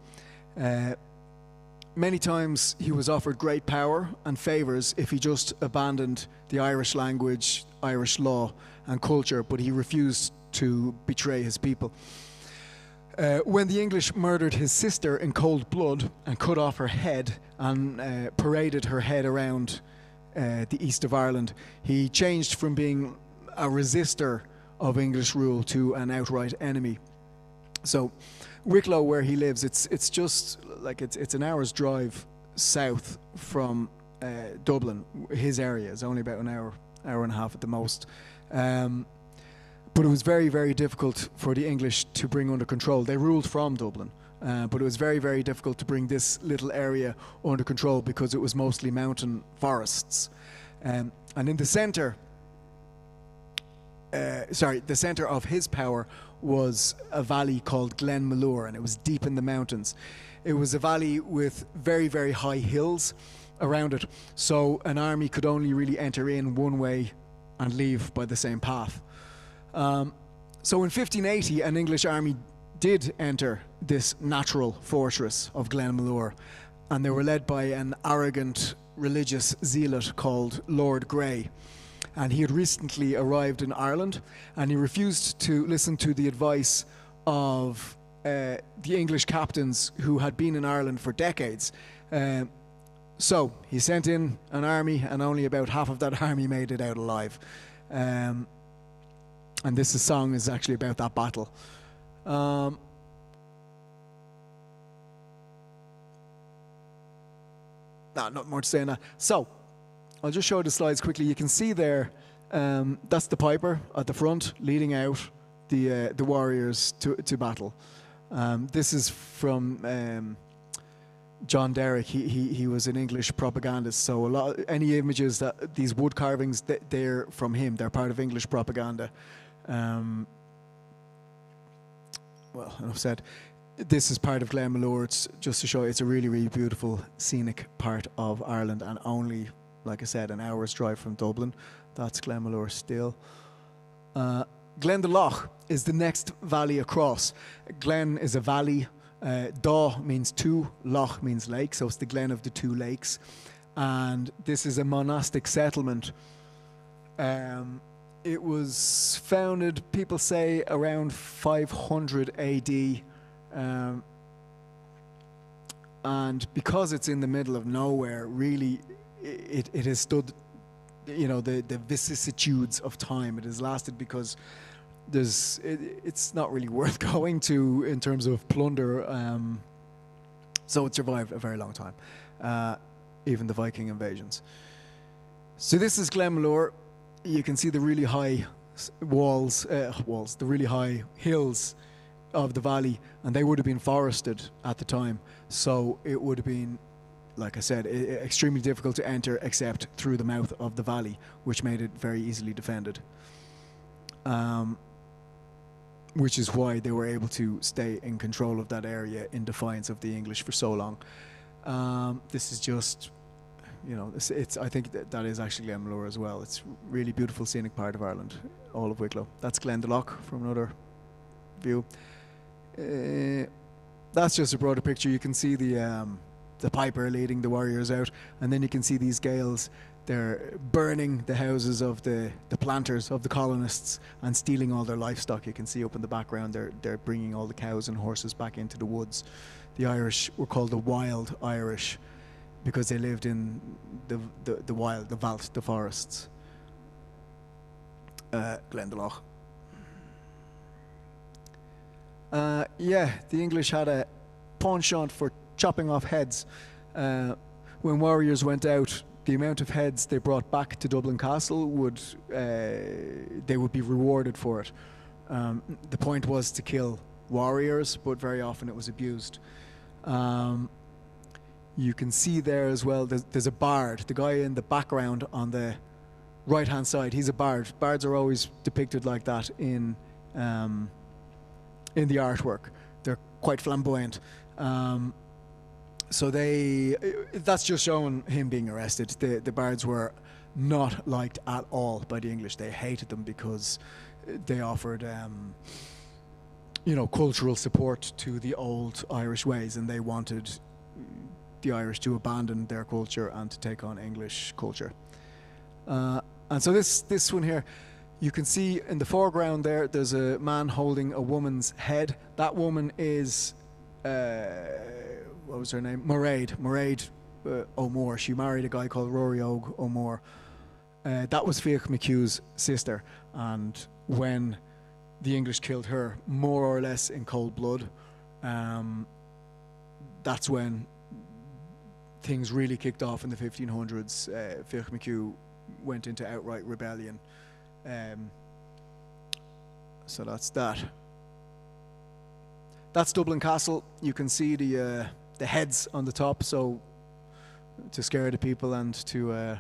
Uh, many times he was offered great power and favours if he just abandoned the Irish language, Irish law, and culture, but he refused to betray his people. Uh, when the English murdered his sister in cold blood and cut off her head and uh, paraded her head around uh, the east of Ireland, he changed from being a resistor of English rule to an outright enemy. So, Wicklow, where he lives, it's it's just like it's it's an hour's drive south from uh, Dublin. His area is only about an hour hour and a half at the most. Um, but it was very, very difficult for the English to bring under control. They ruled from Dublin, uh, but it was very, very difficult to bring this little area under control because it was mostly mountain forests. Um, and in the center, uh, sorry, the center of his power was a valley called Glenmalure, and it was deep in the mountains. It was a valley with very, very high hills around it, so an army could only really enter in one way and leave by the same path. Um, so in 1580, an English army did enter this natural fortress of Glenmalure, and they were led by an arrogant religious zealot called Lord Grey. And he had recently arrived in Ireland, and he refused to listen to the advice of uh, the English captains who had been in Ireland for decades. Uh, so he sent in an army, and only about half of that [LAUGHS] army made it out alive. Um, and this song is actually about that battle. Um, no, not more to say on that. So, I'll just show the slides quickly. You can see there, um, that's the piper at the front, leading out the uh, the warriors to to battle. Um, this is from um, John Derrick. He, he he was an English propagandist. So a lot any images that these wood carvings they're from him. They're part of English propaganda. Um, well, enough said. This is part of Glenmalure. It's just to show it's a really, really beautiful scenic part of Ireland, and only, like I said, an hour's drive from Dublin. That's Glenmalure still. Uh, Glendalough is the next valley across. Glen is a valley. Uh, Daw means two, Loch means lake, so it's the Glen of the two lakes. And this is a monastic settlement. Um, it was founded, people say, around 500 AD. Um, and because it's in the middle of nowhere, really, it, it has stood, you know, the, the vicissitudes of time. It has lasted because there's, it, it's not really [LAUGHS] worth going to in terms of plunder. Um, so it survived a very long time, uh, even the Viking invasions. So this is Glenmalure you can see the really high walls, uh, walls, the really high hills of the valley, and they would have been forested at the time. So it would have been, like I said, extremely difficult to enter except through the mouth of the valley, which made it very easily defended. Um, which is why they were able to stay in control of that area in defiance of the English for so long. Um, this is just you know, it's, it's I think that, that is actually Glenmalure as well. It's really beautiful scenic part of Ireland, all of Wicklow. That's Glendalough from another view. Uh, that's just a broader picture. You can see the um, the piper leading the warriors out, and then you can see these Gaels. They're burning the houses of the, the planters of the colonists and stealing all their livestock. You can see up in the background they're they're bringing all the cows and horses back into the woods. The Irish were called the Wild Irish because they lived in the, the, the wild, the veldt, the forests. Uh, Glendalough. Uh, yeah, the English had a penchant for chopping off heads. Uh, when warriors went out, the amount of heads they brought back to Dublin Castle would uh, they would be rewarded for it. Um, the point was to kill warriors, but very often it was abused. Um, you can see there as well, there's, there's a bard. The guy in the background on the right hand side, he's a bard. Bards are always depicted like that in, um, in the artwork. They're quite flamboyant. Um, so they, that's just showing him being arrested. The, the bards were not liked at all by the English. They hated them because they offered, um, you know, cultural support to the old Irish ways, and they wanted the Irish to abandon their culture and to take on English culture. Uh, and so this this one here, you can see in the foreground there, there's a man holding a woman's head. That woman is, uh, what was her name? Mairead. Mairead uh, O'Moore. She married a guy called Rory Og O'Moore. Uh, that was Fiach McHugh's sister. And when the English killed her more or less in cold blood. Um, that's when things really kicked off in the 1500s. Uh, Fiach McHugh went into outright rebellion. Um, so that's that. That's Dublin Castle. You can see the uh, the heads on the top, so to scare the people and to uh,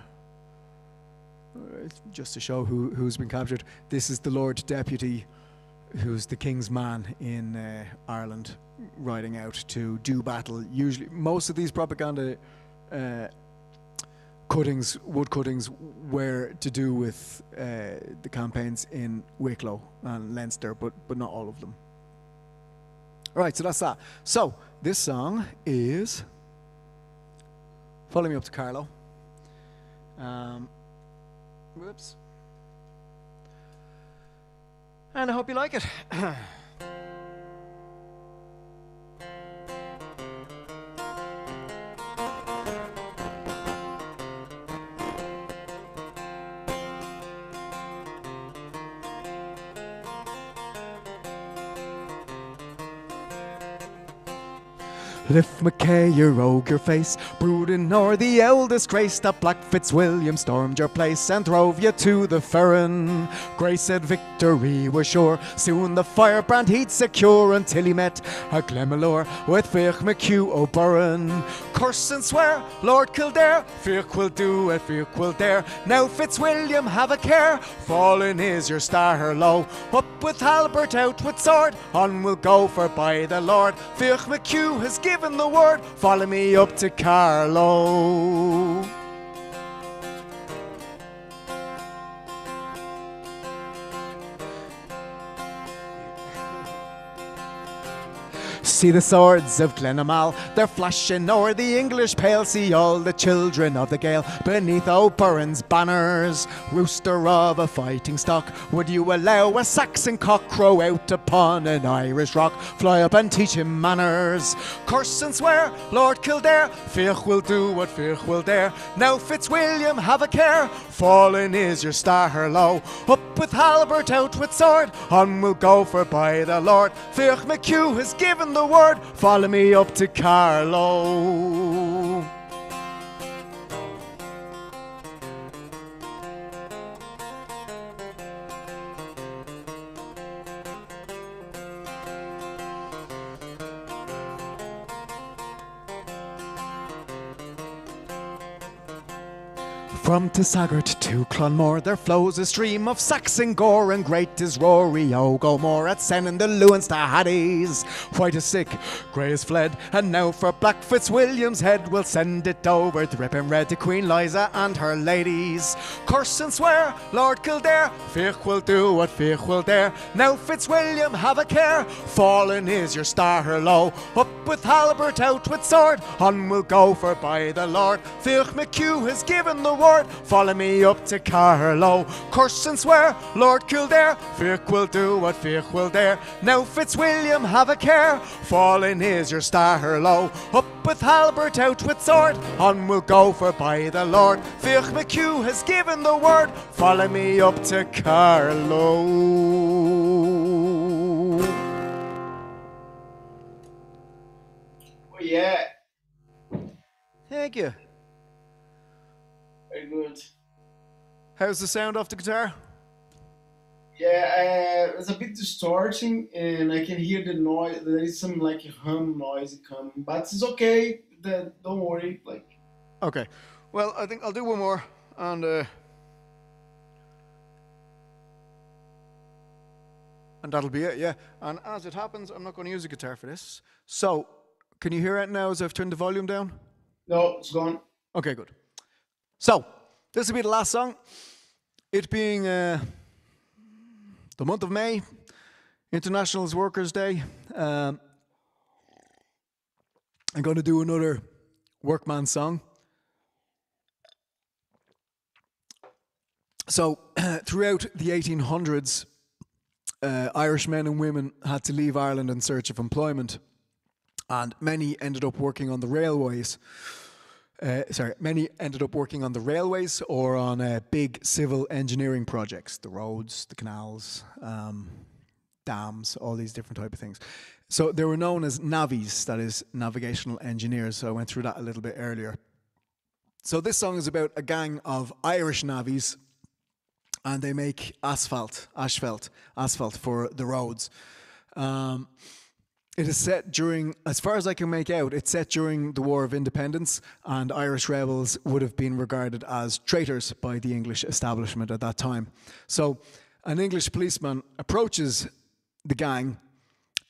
just to show who who's been captured. This is the Lord Deputy, who's the King's man in uh, Ireland, riding out to do battle. Usually, most of these propaganda uh, cuttings, wood cuttings, were to do with uh, the campaigns in Wicklow and Leinster, but but not all of them. All right, so that's that. So this song is "Follow Me Up to Carlow." Um, whoops. And I hope you like it. [CLEARS THROAT] Lift MacCahir, your ogre face, brooding o'er the eldest grace that Black Fitzwilliam stormed your place and drove you to the Ferren. Grace said victory was sure, soon the firebrand he'd secure until he met a Glenmalure with Fiach McHugh O'Byrne. Curse and swear, Lord Kildare, Fiach will do it, Fiach will dare. Now Fitzwilliam, have a care, fallen is your star low. Up with halbert, out with sword, on we'll go for by the Lord. Fiach McHugh has given the word, follow me up to Carlow. See the swords of Glen Imaal, they're flashing o'er the English pale. See all the children of the Gael beneath O'Byrne's banners. Rooster of a fighting stock, would you allow a Saxon cock crow out upon an Irish rock? Fly up and teach him manners. Curse and swear, Lord Kildare, Fiach will do what Fiach will dare. Now Fitzwilliam, have a care, fallen is your star low. Up with halbert, out with sword, on we'll go for by the Lord. Fiach McHugh has given the word, follow me up to Carlow. From Tassagart to Clonmore there flows a stream of Saxon gore, and great is Rory Og O'Moore at sending the Lewins to Hades. White is sick, grey is fled, and now for Black Fitzwilliam's head we'll send it over, dripping red to Queen Liza and her ladies. Curse and swear, Lord Kildare, Fiach will do what Fiach will dare. Now Fitzwilliam, have a care, fallen is your star low. Up with halbert, out with sword, on we'll go for by the Lord. Fiach McHugh has given the word, follow me up to Carlow. Curse and swear, Lord Kildare, Fiach will do what Fiach will dare. Now Fitzwilliam, have a care, fallen is your star low. Up with halbert, out with sword, on we'll go for by the Lord. Fiach McHugh has given the word, follow me up to Carlow. Oh, yeah, Thank you. Very good. How's the sound off the guitar? Yeah, uh, it's a bit distorting, and I can hear the noise. There is some like hum noise coming, but it's okay. The, don't worry. Like, Okay. Well, I think I'll do one more and uh and that'll be it, yeah. And as it happens, I'm not going to use a guitar for this. So, can you hear it now as I've turned the volume down? no, it's gone. Okay, good. So, this will be the last song. It being uh, the month of May, International Workers' Day. Um, I'm going to do another workman song. So, [CLEARS THROAT] throughout the 1800s, uh, Irish men and women had to leave Ireland in search of employment, and many ended up working on the railways. Uh, sorry, many ended up working on the railways or on uh, big civil engineering projects, the roads, the canals, um, dams, all these different type of things. So they were known as navvies, that is navigational engineers. So I went through that a little bit earlier. So this song is about a gang of Irish navvies, and they make asphalt, asphalt, asphalt for the roads. Um, it is set during, as far as I can make out, it's set during the War of Independence, and Irish rebels would have been regarded as traitors by the English establishment at that time. So, an English policeman approaches the gang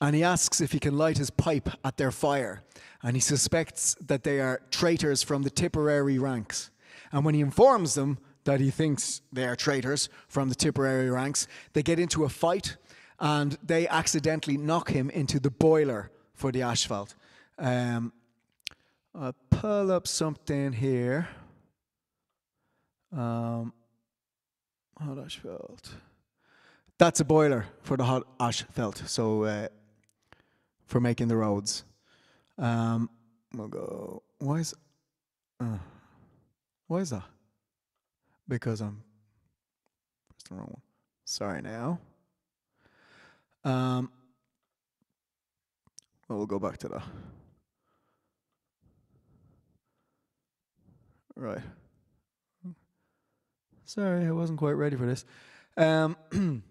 and he asks if he can light his pipe at their fire. And he suspects that they are traitors from the Tipperary ranks. And when he informs them that he thinks they are traitors from the Tipperary ranks, they get into a fight and they accidentally knock him into the boiler for the asphalt. Um, I'll pull up something here. Um, hot asphalt. That's a boiler for the hot asphalt. So uh, for making the roads. Um, we'll go. Why is? Uh, why is that? Because I'm. Pressed the wrong one. Sorry now. Um, well, we'll go back to that. Right. Sorry, I wasn't quite ready for this. Um, [CLEARS THROAT]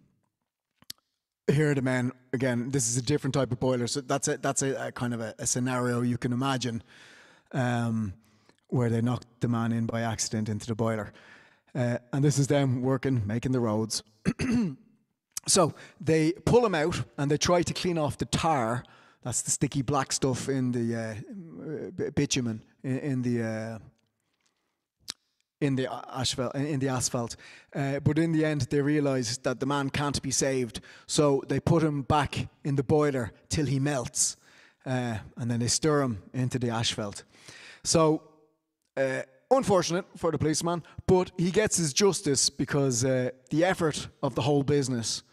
here are the men again. This is a different type of boiler, so that's a that's a, a kind of a, a, scenario you can imagine, um, where they knocked the man in by accident into the boiler, uh, and this is them working, making the roads. [CLEARS THROAT] So they pull him out and they try to clean off the tar. That's the sticky black stuff in the uh, bitumen in, in the uh, in the asphalt. In the asphalt, uh, but in the end, they realise that the man can't be saved. So they put him back in the boiler till he melts, uh, and then they stir him into the asphalt. So uh, unfortunate for the policeman, but he gets his justice because uh, the effort of the whole business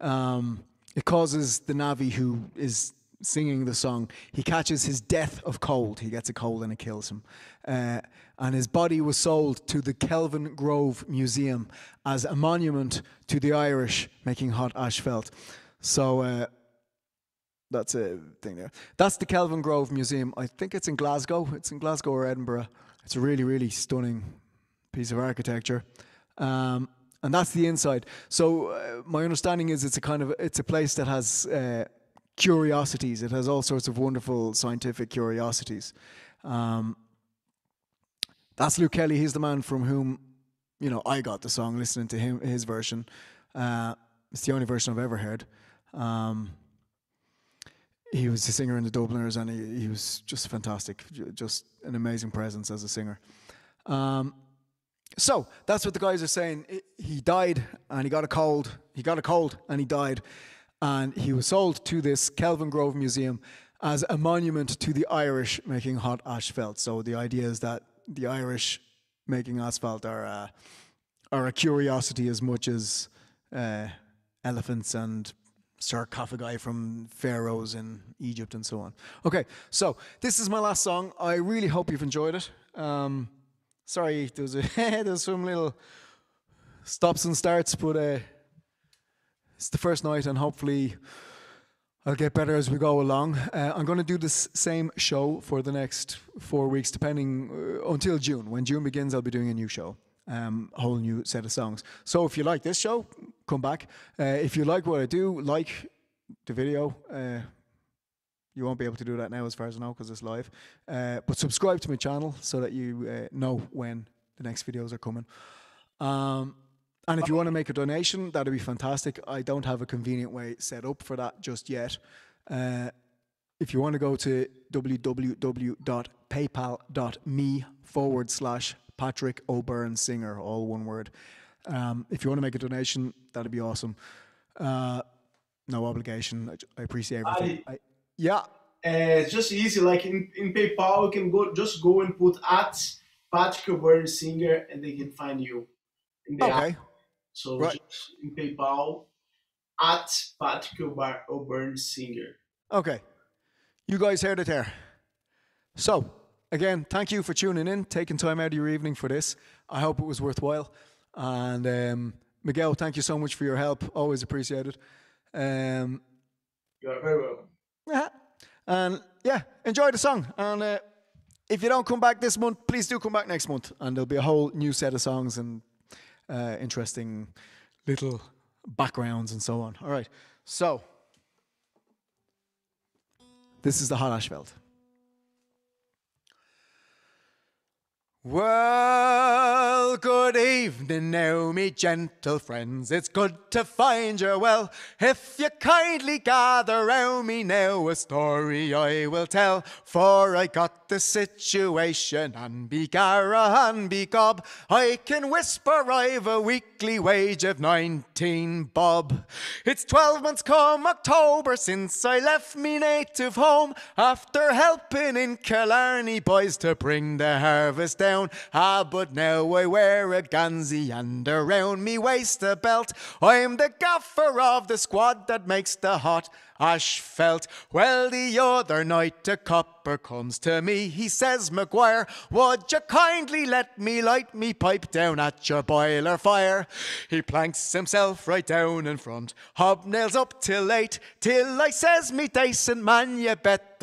um, it causes the navvy who is singing the song, he catches his death of cold. He gets a cold and it kills him. Uh, and his body was sold to the Kelvingrove Museum as a monument to the Irish making hot asphalt. So uh, that's a thing there. That's the Kelvingrove Museum. I think it's in Glasgow. It's in Glasgow or Edinburgh. It's a really, really stunning piece of architecture. Um, and that's the inside. So uh, my understanding is it's a kind of it's a place that has uh, curiosities. It has all sorts of wonderful scientific curiosities. Um, that's Luke Kelly. He's the man from whom you know I got the song listening to him his version. Uh, it's the only version I've ever heard. Um, he was a singer in the Dubliners, and he, he was just fantastic, just an amazing presence as a singer. Um, so that's what the guys are saying. He died and he got a cold. He got a cold and he died. And he was sold to this Kelvingrove Museum as a monument to the Irish making hot asphalt. So the idea is that the Irish making asphalt are, uh, are a curiosity as much as uh, elephants and sarcophagi from pharaohs in Egypt and so on. Okay, so this is my last song. I really hope you've enjoyed it. Um, Sorry, there was, a, [LAUGHS] some little stops and starts, but uh, it's the first night, and hopefully I'll get better as we go along. Uh, I'm going to do this same show for the next four weeks, depending uh, until June. When June begins, I'll be doing a new show, um, a whole new set of songs. So if you like this show, come back. Uh, if you like what I do, like the video. You won't be able to do that now, as far as I know, because it's live. Uh, but subscribe to my channel so that you uh, know when the next videos are coming. Um, and if you want to make a donation, that'd be fantastic. I don't have a convenient way set up for that just yet. Uh, if you want to go to www.paypal.me forward slash Patrick O'Byrne Singer, all one word. Um, if you want to make a donation, that'd be awesome. Uh, no obligation. I, I appreciate everything. I, I, yeah. Uh, it's just easy. Like in, in PayPal, you can go just go and put at Patrick O'Byrne Singer, and they can find you. In the okay. App. So right. in PayPal, at Patrick O'Byrne Singer. Okay. You guys heard it there. So, again, thank you for tuning in, taking time out of your evening for this. I hope it was worthwhile. And um, Miguel, thank you so much for your help. Always appreciated. Um, You are very welcome. Yeah. And yeah, enjoy the song. And uh, if you don't come back this month, please do come back next month. And there'll be a whole new set of songs and uh, interesting little backgrounds and so on. All right. So, this is the Hot Asphalt. Well, good evening now, me gentle friends. It's good to find you well. If you kindly gather round me now, a story I will tell. For I got the situation and be gara and be gob. I can whisper I've a weekly wage of 19 bob. It's 12 months come October since I left me native home after helping in Killarney boys to bring the harvest down. Ah, but now I wear a gansy and around me waist a belt. I'm the gaffer of the squad that makes the hot ash felt. Well, the other night a copper comes to me. He says, Maguire, would you kindly let me light me pipe down at your boiler fire? He planks himself right down in front, hobnails up till late, till I says, me decent man, you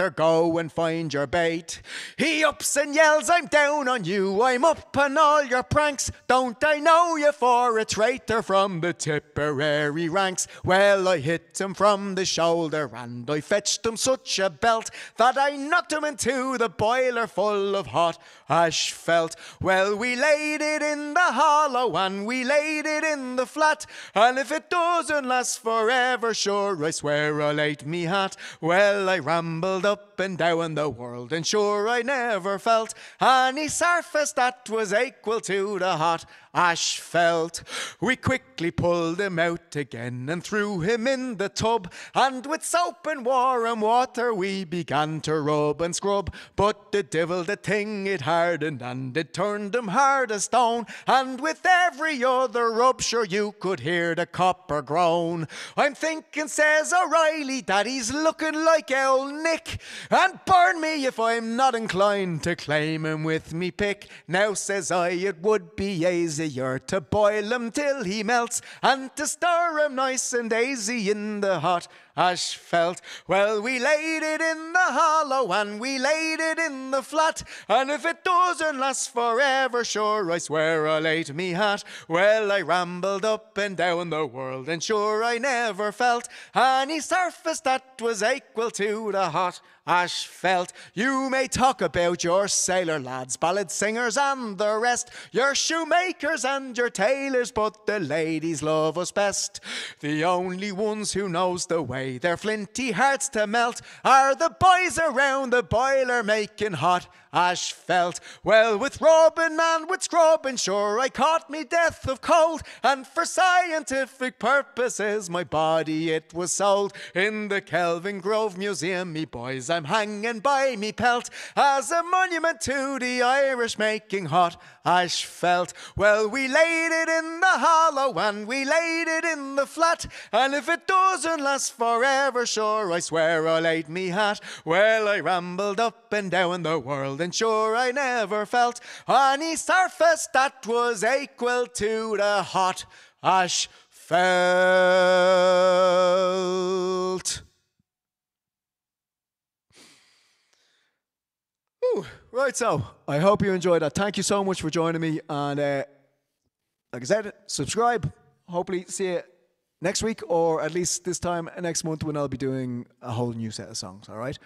go and find your bait. He ups and yells, I'm down on you, I'm up on all your pranks. Don't I know you for a traitor from the Tipperary ranks? Well, I hit him from the shoulder and I fetched him such a belt that I knocked him into the boiler full of hot ash felt. Well, we laid it in the hollow and we laid it in the flat, and if it doesn't last forever, sure, I swear I'll eat me hat. Well, I rambled up and down the world, and sure I never felt any surface that was equal to the hot ash felt. We quickly pulled him out again and threw him in the tub, and with soap and warm water we began to rub and scrub. But the devil, the thing, it hardened and it turned him hard as stone, and with every other rub, sure you could hear the copper groan. I'm thinking, says O'Reilly, that he's looking like old Nick, and burn me if I'm not inclined to claim him with me pick. Now, says I, it would be easier to boil him till he melts, and to stir him nice and easy in the hot ash felt. Well, we laid it in the hollow and we laid it in the flat, and if it doesn't last forever, sure I swear I'll eat me hat. Well, I rambled up and down the world, and sure I never felt any surface that was equal to the hot ash felt. You may talk about your sailor lads, ballad singers, and the rest, your shoemakers and your tailors, but the ladies love us best. The only ones who knows the way their flinty hearts to melt. Are the boys around the boiler making hot ash felt. Well, with rubbing and with scrubbing, sure I caught me death of cold, and for scientific purposes, my body it was sold in the Kelvingrove Museum. Me boys, I'm hanging by me pelt as a monument to the Irish making hot ash felt. Well, we laid it in the hollow and we laid it in the flat, and if it doesn't last forever, sure I swear I'll eat me hat. Well, I rambled up and down the world, and sure I never felt any surface that was equal to the hot ash felt. Ooh, right, so I hope you enjoyed that. Thank you so much for joining me. And uh, like I said, subscribe. Hopefully, see you next week or at least this time next month when I'll be doing a whole new set of songs. All right.